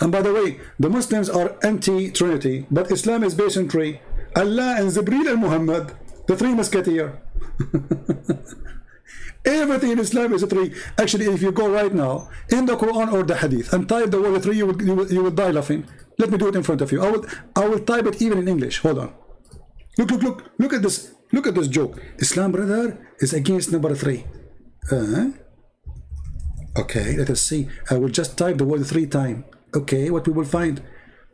And by the way, the Muslims are anti-Trinity, but Islam is based on three. Allah and Jibreel and Muhammad, the three musketeer. (laughs) Everything in Islam is a three. Actually, if you go right now in the Quran or the Hadith and type the word three, you will, you will, you will die laughing. Let me do it in front of you. I will I will type it even in English. Hold on. Look, look, look, look at this. Look at this joke. Islam, brother, is against number three. Uh, okay, let us see. I will just type the word three times. Okay, what we will find?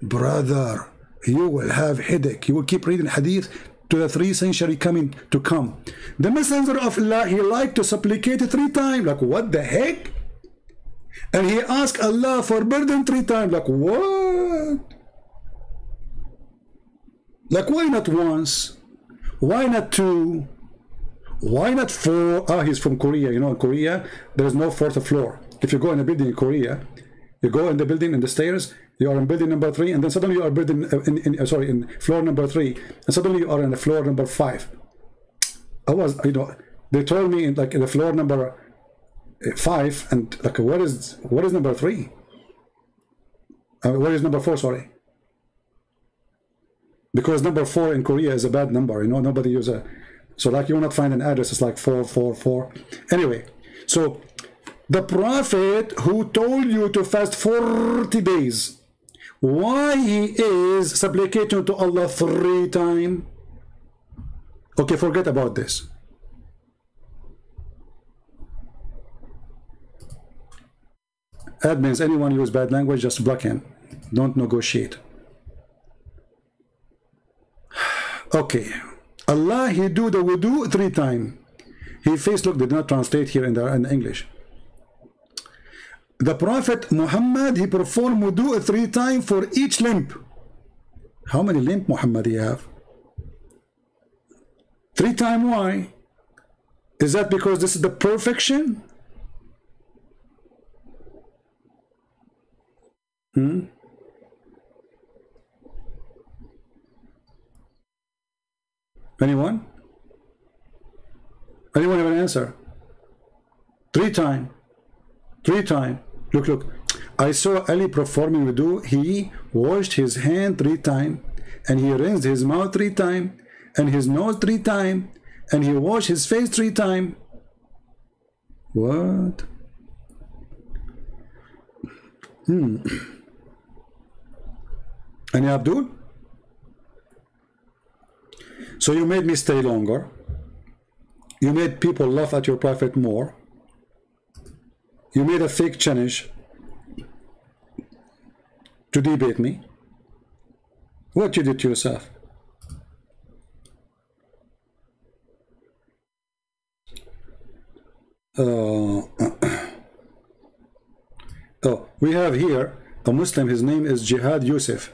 Brother, you will have headache. You will keep reading hadith to the three century coming to come. The messenger of Allah, he liked to supplicate three times. Like, what the heck? And he asked Allah for burden three times. Like, what? Like, why not once? Why not two? Why not four? Ah, he's from Korea. You know, in Korea, there is no fourth floor. If you go in a building in Korea, you go in the building in the stairs, you are in building number three, and then suddenly you are building uh, in, in, uh, sorry in floor number three, and suddenly you are in the floor number five. I was, you know, they told me in like in the floor number uh, five, and like what is what is number three? Uh, what is number four? Sorry, because number four in Korea is a bad number. You know, nobody uses. So like you will not find an address. It's like four, four, four. Anyway, so the prophet who told you to fast 40 days why he is supplicating to Allah three times? Okay, forget about this. Admins, anyone use bad language, just block him. Don't negotiate. (sighs) Okay. Allah, he do the wudu three times. He face look did not translate here in the in English the Prophet Muhammad, he performed wudu three times for each limb. How many limb Muhammad you have? Three times why? Is that because this is the perfection? Hmm? Anyone? Anyone have an answer? Three times. Three times. Look, look. I saw Ali performing wudu. He washed his hand three times, and he rinsed his mouth three times, and his nose three times, and he washed his face three times. What? Hmm. Any Abdul? So you made me stay longer. You made people laugh at your prophet more. You made a fake challenge to debate me. What you did to yourself? Uh, (clears throat) oh, we have here a Muslim. His name is Jihad Yusuf.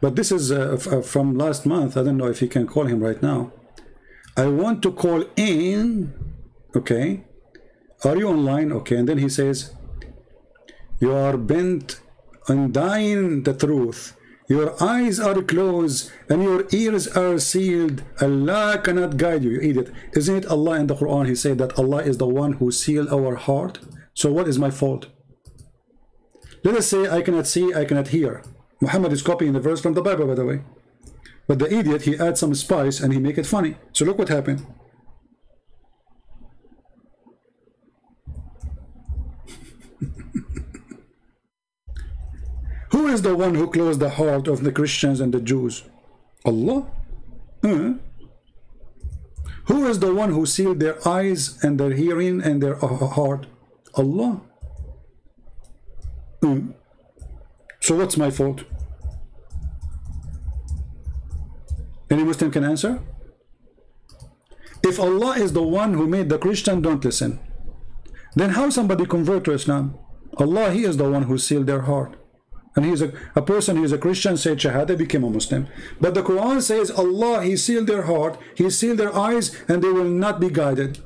But this is uh, uh, from last month. I don't know if you can call him right now. I want to call in, okay, are you online? Okay. And then he says, you are bent on dying the truth. Your eyes are closed and your ears are sealed. Allah cannot guide you, you idiot. Isn't it Allah in the Quran? He said that Allah is the one who sealed our heart. So what is my fault? Let us say I cannot see, I cannot hear. Muhammad is copying the verse from the Bible, by the way. But the idiot, he adds some spice and he make it funny. So look what happened. Who is the one who closed the heart of the Christians and the Jews? Allah. Who is the one who sealed their eyes and their hearing and their heart? Allah. Hmm. So what's my fault? Any Muslim can answer? If Allah is the one who made the Christian, don't listen. Then how somebody convert to Islam? Allah, He is the one who sealed their heart. And he's a, a person who is a Christian, said Shahada, became a Muslim. But the Quran says Allah, He sealed their heart, He sealed their eyes, and they will not be guided.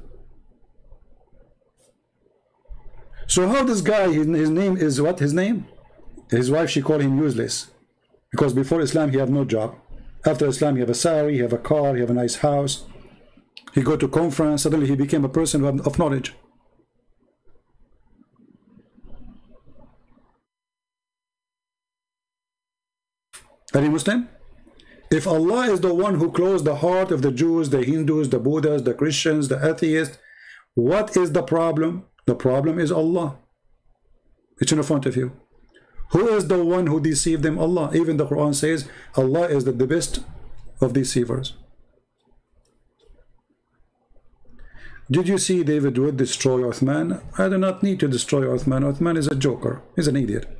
So how this guy, his, his name is what? His name? His wife, she called him useless. Because before Islam, he have no job. After Islam, he have a salary, he have a car, he have a nice house. He go to conference, suddenly he became a person of knowledge. You Muslim? If Allah is the one who closed the heart of the Jews, the Hindus, the Buddhas, the Christians, the atheists, what is the problem? The problem is Allah. It's in front of you. Who is the one who deceived them? Allah. Even the Quran says Allah is the, the best of deceivers. Did you see David Wood destroy Uthman? I do not need to destroy Uthman. Uthman is a joker. He's an idiot.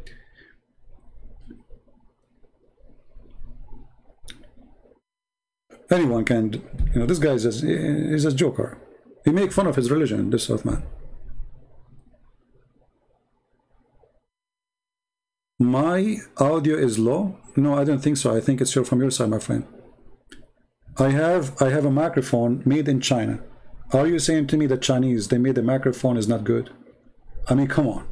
Anyone can, you know, this guy is a, is a joker. He make fun of his religion, this Uthman. My audio is low? No, I don't think so. I think it's your, from your side, my friend. I have I have a microphone made in China. Are you saying to me that Chinese, they made the microphone is not good? I mean, come on.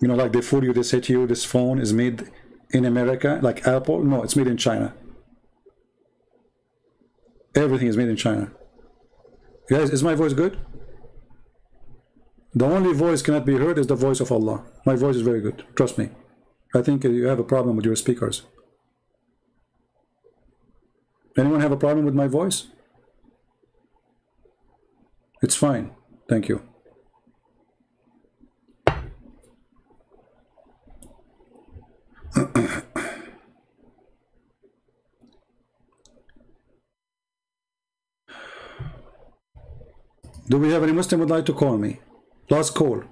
You know, like they fool you, they say to you, this phone is made in America, like Apple. No, it's made in China. Everything is made in China. Guys, is my voice good? The only voice cannot be heard is the voice of Allah. My voice is very good. Trust me. I think you have a problem with your speakers. Anyone have a problem with my voice? It's fine. Thank you. Do we have any Muslim would like to call me? Last call.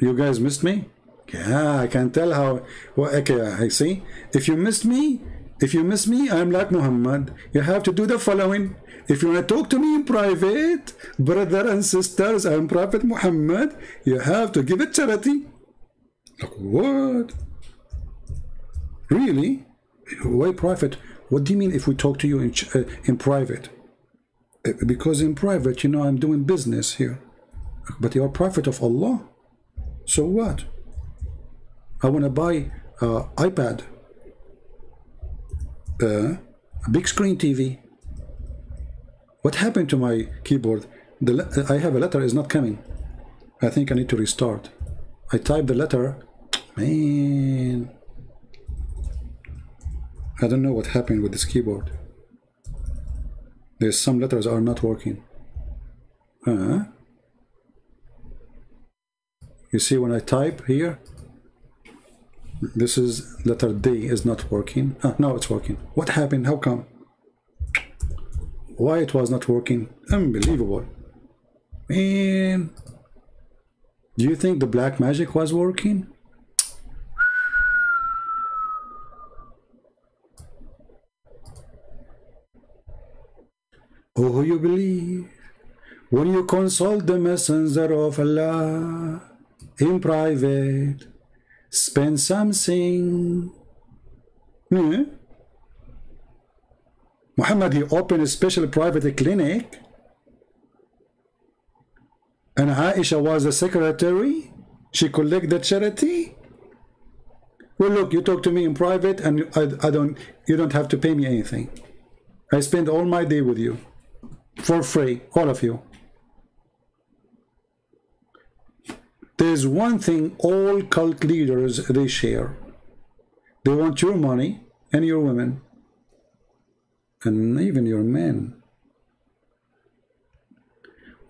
You guys missed me? Yeah, I can tell how. Well, okay, I see. If you missed me, if you miss me, I'm like Muhammad. You have to do the following. If you want to talk to me in private, brother and sisters, I'm Prophet Muhammad, you have to give it charity. Like, what? Really? Why private? What do you mean if we talk to you in, uh, in private? because in private, you know, I'm doing business here. But you're a prophet of Allah. So what? I want to buy uh, iPad, uh, big screen TV. What happened to my keyboard? The I have a letter is not coming. I think I need to restart. I type the letter. Man, I don't know what happened with this keyboard. There's some letters are not working. Uh, you see when I type here, this is letter D is not working. Ah, now it's working. What happened? How come? Why it was not working? Unbelievable. Man, do you think the black magic was working? Oh, who you believe when you consult the messenger of Allah in private, spend something. Hmm? Muhammad, he opened a special private clinic and Aisha was a secretary. She collected the charity. Well, look, you talk to me in private and I, I don't, you don't have to pay me anything. I spend all my day with you for free, all of you. There's one thing all cult leaders, they share. They want your money and your women and even your men.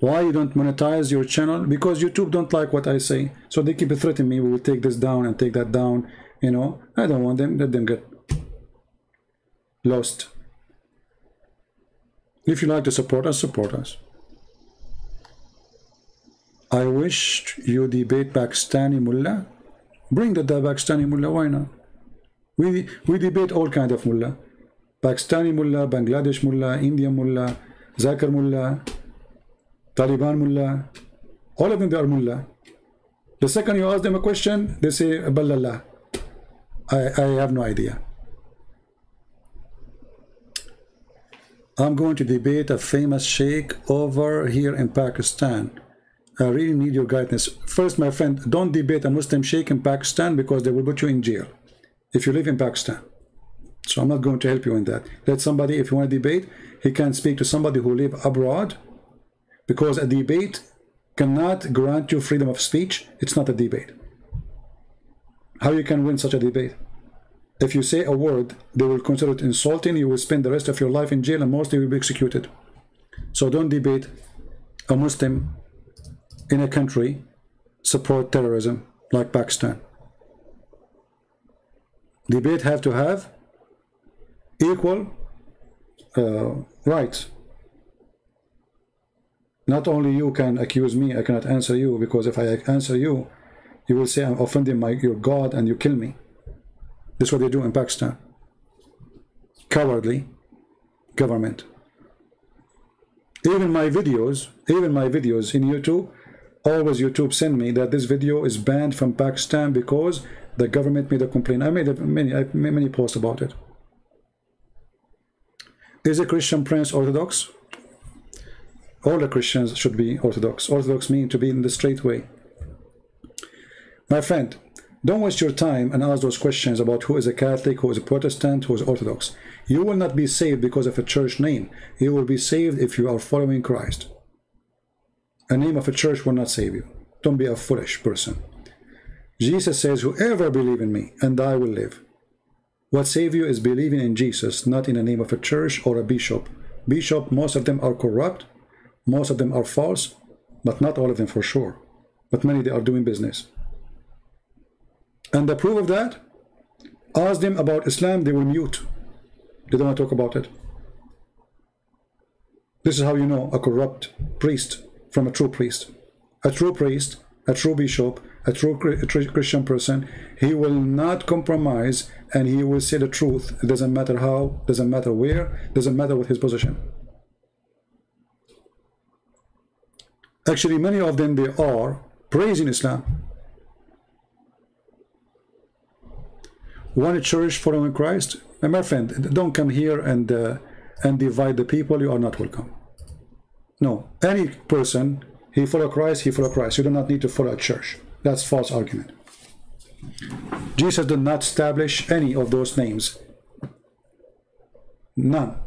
Why you don't monetize your channel? Because YouTube don't like what I say. So they keep threatening me, we will take this down and take that down. You know, I don't want them, let them get lost. If you like to support us, support us. I wish you debate Pakistani mullah. Bring the the Pakistani mullah, why not? We, we debate all kind of mullah. Pakistani mullah, Bangladesh mullah, Indian mullah, Zakir mullah, Taliban mullah, all of them they are mullah. The second you ask them a question, they say, Ballallah. I, I have no idea. I'm going to debate a famous sheikh over here in Pakistan. I really need your guidance. First, my friend, don't debate a Muslim sheikh in Pakistan because they will put you in jail if you live in Pakistan. So I'm not going to help you in that. Let somebody, if you want to debate, he can speak to somebody who live abroad because a debate cannot grant you freedom of speech. It's not a debate. How you can win such a debate? If you say a word, they will consider it insulting. You will spend the rest of your life in jail and mostly you will be executed. So don't debate a Muslim in a country support terrorism like Pakistan. Debate have to have equal uh, rights not only you can accuse me, I cannot answer you, because if I answer you, you will say I'm offending my your God and you kill me. This is what they do in Pakistan. Cowardly government. Even my videos, even my videos in YouTube, always YouTube send me that this video is banned from Pakistan because the government made a complaint. I made many, I made many posts about it. Is a Christian prince Orthodox? all the Christians should be Orthodox. Orthodox mean to be in the straight way. My friend, don't waste your time and ask those questions about who is a Catholic, who is a Protestant, who is Orthodox. You will not be saved because of a church name. You will be saved if you are following Christ. A name of a church will not save you. Don't be a foolish person. Jesus says, whoever believe in me, and I will live. What save you is believing in Jesus, not in the name of a church or a bishop. Bishop, most of them are corrupt, most of them are false, but not all of them for sure. But many they are doing business. And the proof of that, ask them about Islam, they will mute. They don't want to talk about it. This is how you know a corrupt priest from a true priest. A true priest, a true bishop, a true Christian person, he will not compromise and he will say the truth. It doesn't matter how, doesn't matter where, doesn't matter what his position. Actually, many of them, they are praising Islam. One church following Christ, my friend, don't come here and uh, and divide the people. You are not welcome. No, any person, he follow Christ, he follow Christ. You do not need to follow a church. That's false argument. Jesus did not establish any of those names. None.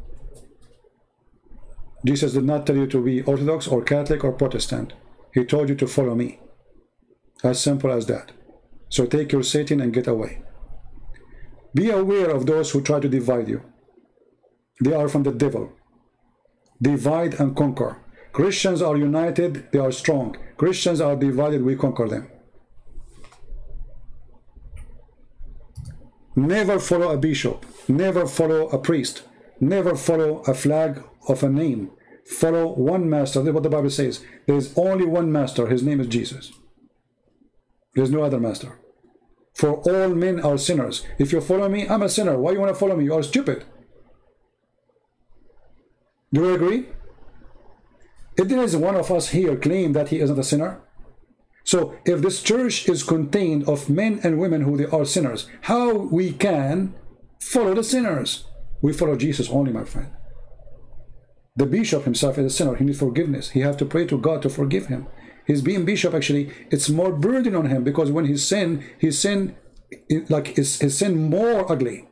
Jesus did not tell you to be Orthodox or Catholic or Protestant. He told you to follow me. As simple as that. So take your Satan and get away. Be aware of those who try to divide you. They are from the devil. Divide and conquer. Christians are united, they are strong. Christians are divided, we conquer them. Never follow a bishop. Never follow a priest. Never follow a flag of a name. Follow one master. That's what the Bible says. There is only one master. His name is Jesus. There's no other master. For all men are sinners. If you follow me, I'm a sinner. Why you want to follow me? You are stupid. Do you agree? Is one of us here claim that he isn't a sinner. So if this church is contained of men and women who they are sinners, how we can follow the sinners? We follow Jesus only, my friend. The bishop himself is a sinner. He needs forgiveness. He have to pray to God to forgive him. His being bishop, actually, it's more burden on him because when he sin, he sin like his, his sin more ugly.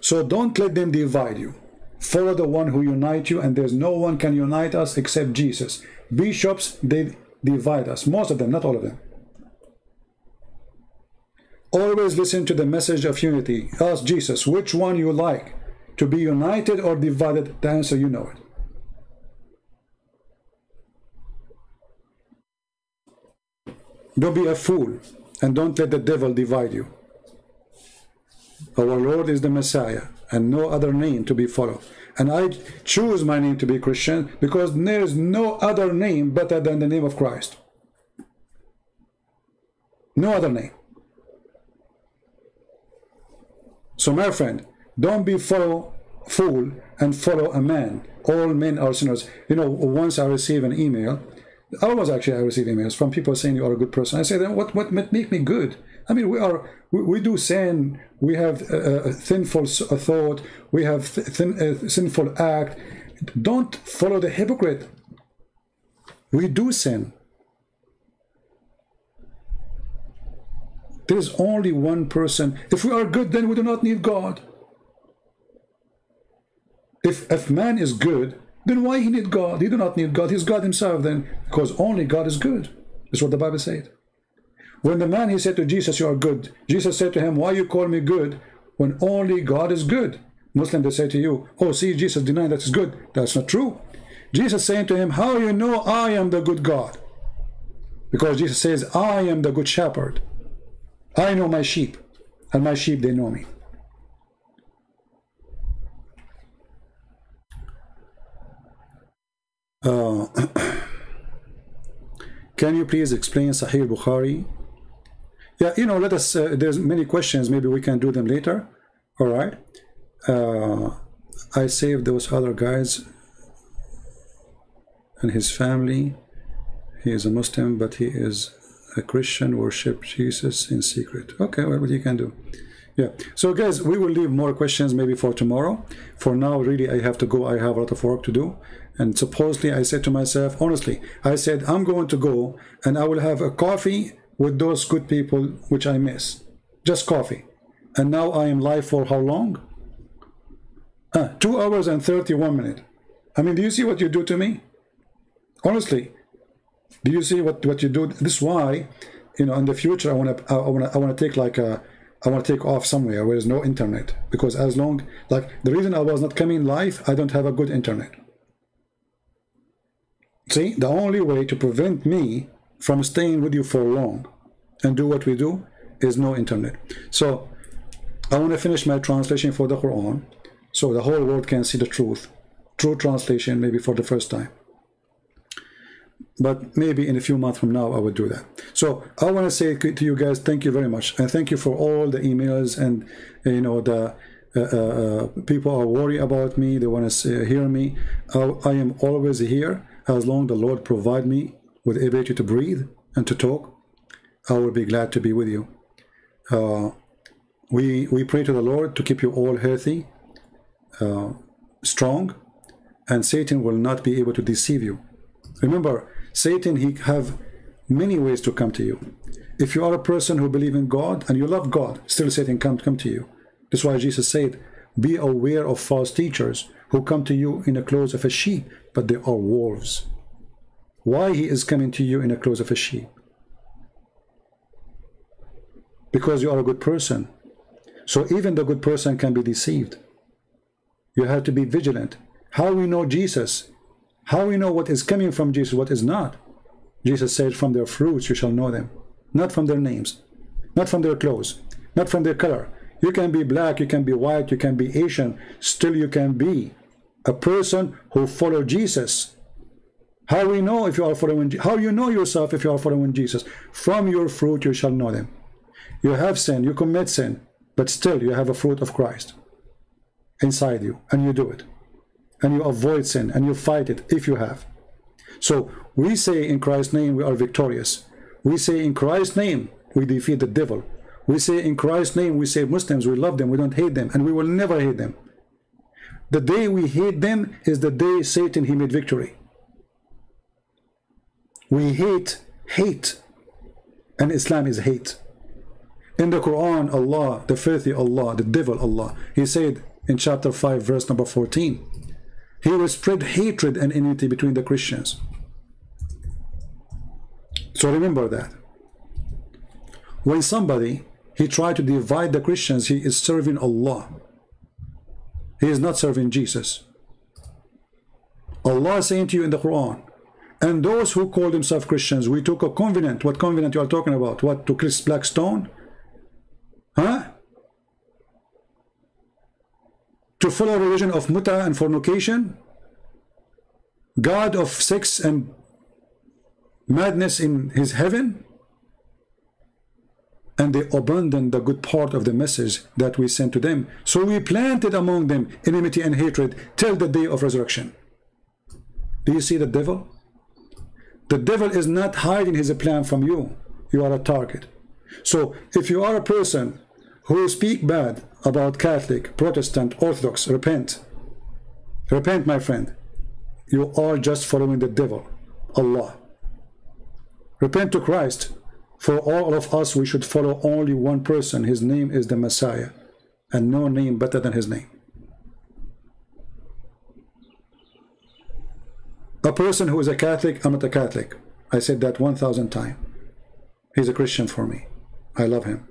So don't let them divide you. Follow the one who unite you, and there's no one can unite us except Jesus. Bishops, they divide us. Most of them, not all of them. Always listen to the message of unity. Ask Jesus which one you like. to be united or divided? The answer, you know it. Don't be a fool and don't let the devil divide you. Our Lord is the Messiah and no other name to be followed. And I choose my name to be Christian because there is no other name better than the name of Christ. No other name. So my friend, don't be follow fool and follow a man. All men are sinners. You know, once I received an email always actually I receive emails from people saying you are a good person. I say, then what what make me good? I mean, we are we, we do sin. We have a, a sinful thought. We have thin, a sinful act. Don't follow the hypocrite. We do sin. There is only one person. If we are good, then we do not need God. If if man is good, then why he need God? He do not need God. He's God himself then, because only God is good. That's what the Bible said. When the man, he said to Jesus, you are good. Jesus said to him, why you call me good when only God is good? Muslim, they say to you, oh, see, Jesus denying that is good. That's not true. Jesus saying to him, how you know I am the good God? Because Jesus says, I am the good shepherd. I know my sheep, and my sheep, they know me. Uh, (coughs) can you please explain Sahih Bukhari? Yeah, you know, let us, uh, there's many questions, maybe we can do them later. All right. Uh, I saved those other guys and his family. He is a Muslim, but he is a Christian, worship Jesus in secret. Okay, well, what you can do. Yeah. So guys, we will leave more questions maybe for tomorrow. For now, really, I have to go. I have a lot of work to do. And supposedly I said to myself, honestly, I said, I'm going to go and I will have a coffee with those good people which I miss. Just coffee. And now I am live for how long? Uh, 2 hours and 31 minutes. I mean, do you see what you do to me? Honestly, do you see what, what you do? This is why, you know, in the future, I want to, I want to, I want to take like a, I want to take off somewhere where there's no internet. Because as long, like, the reason I was not coming live, I don't have a good internet. See, the only way to prevent me from staying with you for long and do what we do is no internet. So I want to finish my translation for the Quran so the whole world can see the truth. True translation, maybe for the first time. But maybe in a few months from now, I will do that. So I want to say to you guys, thank you very much. And thank you for all the emails and, you know, the uh, uh, uh people are worried about me. They want to hear me. I, I am always here as long the Lord provide me with ability to breathe and to talk, I will be glad to be with you. Uh, we, we pray to the Lord to keep you all healthy, uh, strong, and Satan will not be able to deceive you. Remember, Satan, he have many ways to come to you. If you are a person who believe in God and you love God, still Satan can come to you. That's why Jesus said, be aware of false teachers who come to you in the clothes of a sheep, but they are wolves. Why he is coming to you in the clothes of a sheep? Because you are a good person. So even the good person can be deceived. You have to be vigilant. How we know Jesus? How we know what is coming from Jesus, what is not? Jesus said, from their fruits you shall know them. Not from their names. Not from their clothes. Not from their color. You can be black, you can be white, you can be Asian. Still you can be a person who follow Jesus. How we know if you are following, how you know yourself if you are following Jesus? From your fruit you shall know them. You have sin, you commit sin, but still you have a fruit of Christ inside you, and you do it. And you avoid sin, and you fight it if you have. So we say in Christ's name we are victorious. We say in Christ's name we defeat the devil. We say in Christ's name we say Muslims, we love them, we don't hate them, and we will never hate them. The day we hate them is the day Satan he made victory. We hate hate and Islam is hate. In the Quran, Allah, the filthy Allah, the devil Allah, he said in chapter 5 verse number 14, he will spread hatred and enmity between the Christians. So remember that. When somebody, he tried to divide the Christians, he is serving Allah. He is not serving Jesus. Allah is saying to you in the Quran, and those who call themselves Christians, we took a covenant. What covenant you are talking about? What, to Chris Blackstone? Huh? To follow religion of muta and fornication? God of sex and madness in his heaven? and they abandoned the good part of the message that we sent to them. So we planted among them enmity and hatred till the day of resurrection. Do you see the devil? The devil is not hiding his plan from you. You are a target. So if you are a person who speak bad about Catholic, Protestant, Orthodox, repent. Repent, my friend. You are just following the devil, Allah. Repent to Christ. For all of us, we should follow only one person. His name is the Messiah. And no name better than his name. A person who is a Catholic, I'm not a Catholic. I said that 1,000 times. He's a Christian for me. I love him.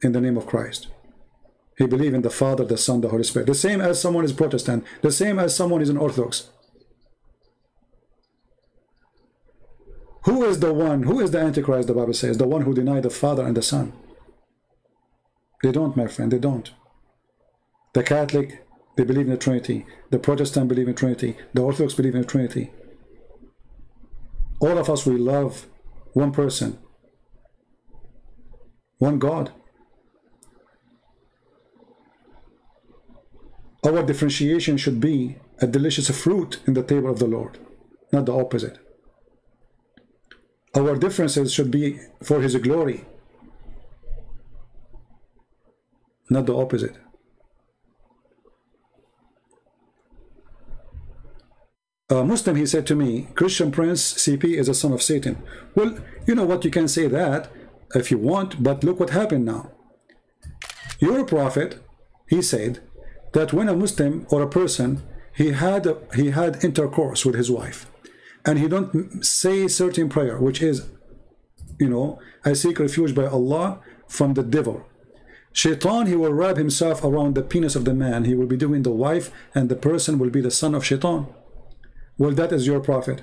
In the name of Christ. He believes in the Father, the Son, the Holy Spirit. The same as someone is Protestant. The same as someone is an Orthodox. Who is the one, who is the Antichrist, the Bible says? The one who denied the Father and the Son. They don't, my friend, they don't. The Catholic, they believe in the Trinity. The Protestant believe in Trinity. The Orthodox believe in the Trinity. All of us, we love one person. One God. Our differentiation should be a delicious fruit in the table of the Lord, not the opposite. Our differences should be for his glory, not the opposite. A Muslim, he said to me, Christian Prince CP is a son of Satan. Well, you know what, you can say that if you want, but look what happened now. Your prophet, he said, that when a Muslim or a person, he had, he had intercourse with his wife, and he don't say certain prayer, which is, you know, I seek refuge by Allah from the devil. Shaitan, he will wrap himself around the penis of the man. He will be doing the wife, and the person will be the son of Shaitan. Well, that is your prophet.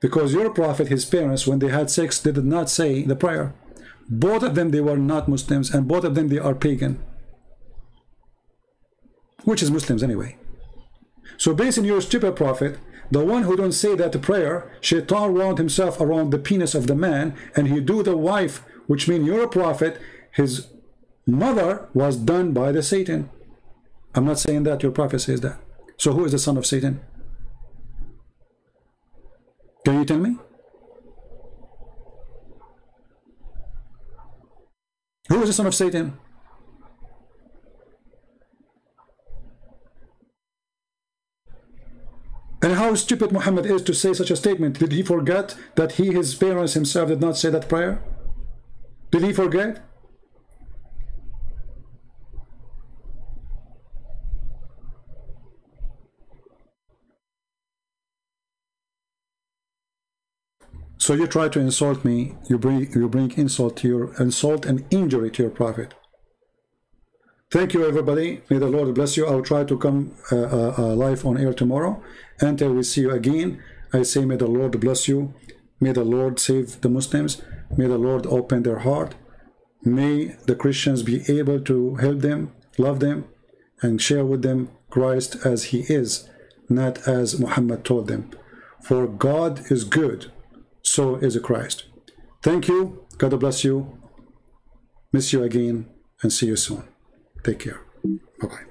Because your prophet, his parents, when they had sex, they did not say the prayer. Both of them, they were not Muslims, and both of them, they are pagan. Which is Muslims anyway. So based on your stupid prophet, the one who don't say that prayer, shaitan wound himself around the penis of the man, and he do the wife, which means you're a prophet, his mother was done by the Satan. I'm not saying that, your prophet says that. So who is the son of Satan? Can you tell me? Who is the son of Satan? And how stupid Muhammad is to say such a statement. Did he forget that he, his parents himself did not say that prayer? Did he forget? So you try to insult me, you bring you bring insult to your insult and injury to your prophet. Thank you, everybody. May the Lord bless you. I'll try to come uh, uh, uh, live on air tomorrow. Until we see you again, I say, may the Lord bless you. May the Lord save the Muslims. May the Lord open their heart. May the Christians be able to help them, love them, and share with them Christ as he is, not as Muhammad told them. For God is good, so is a Christ. Thank you. God bless you. Miss you again, and see you soon. Take care. Bye-bye.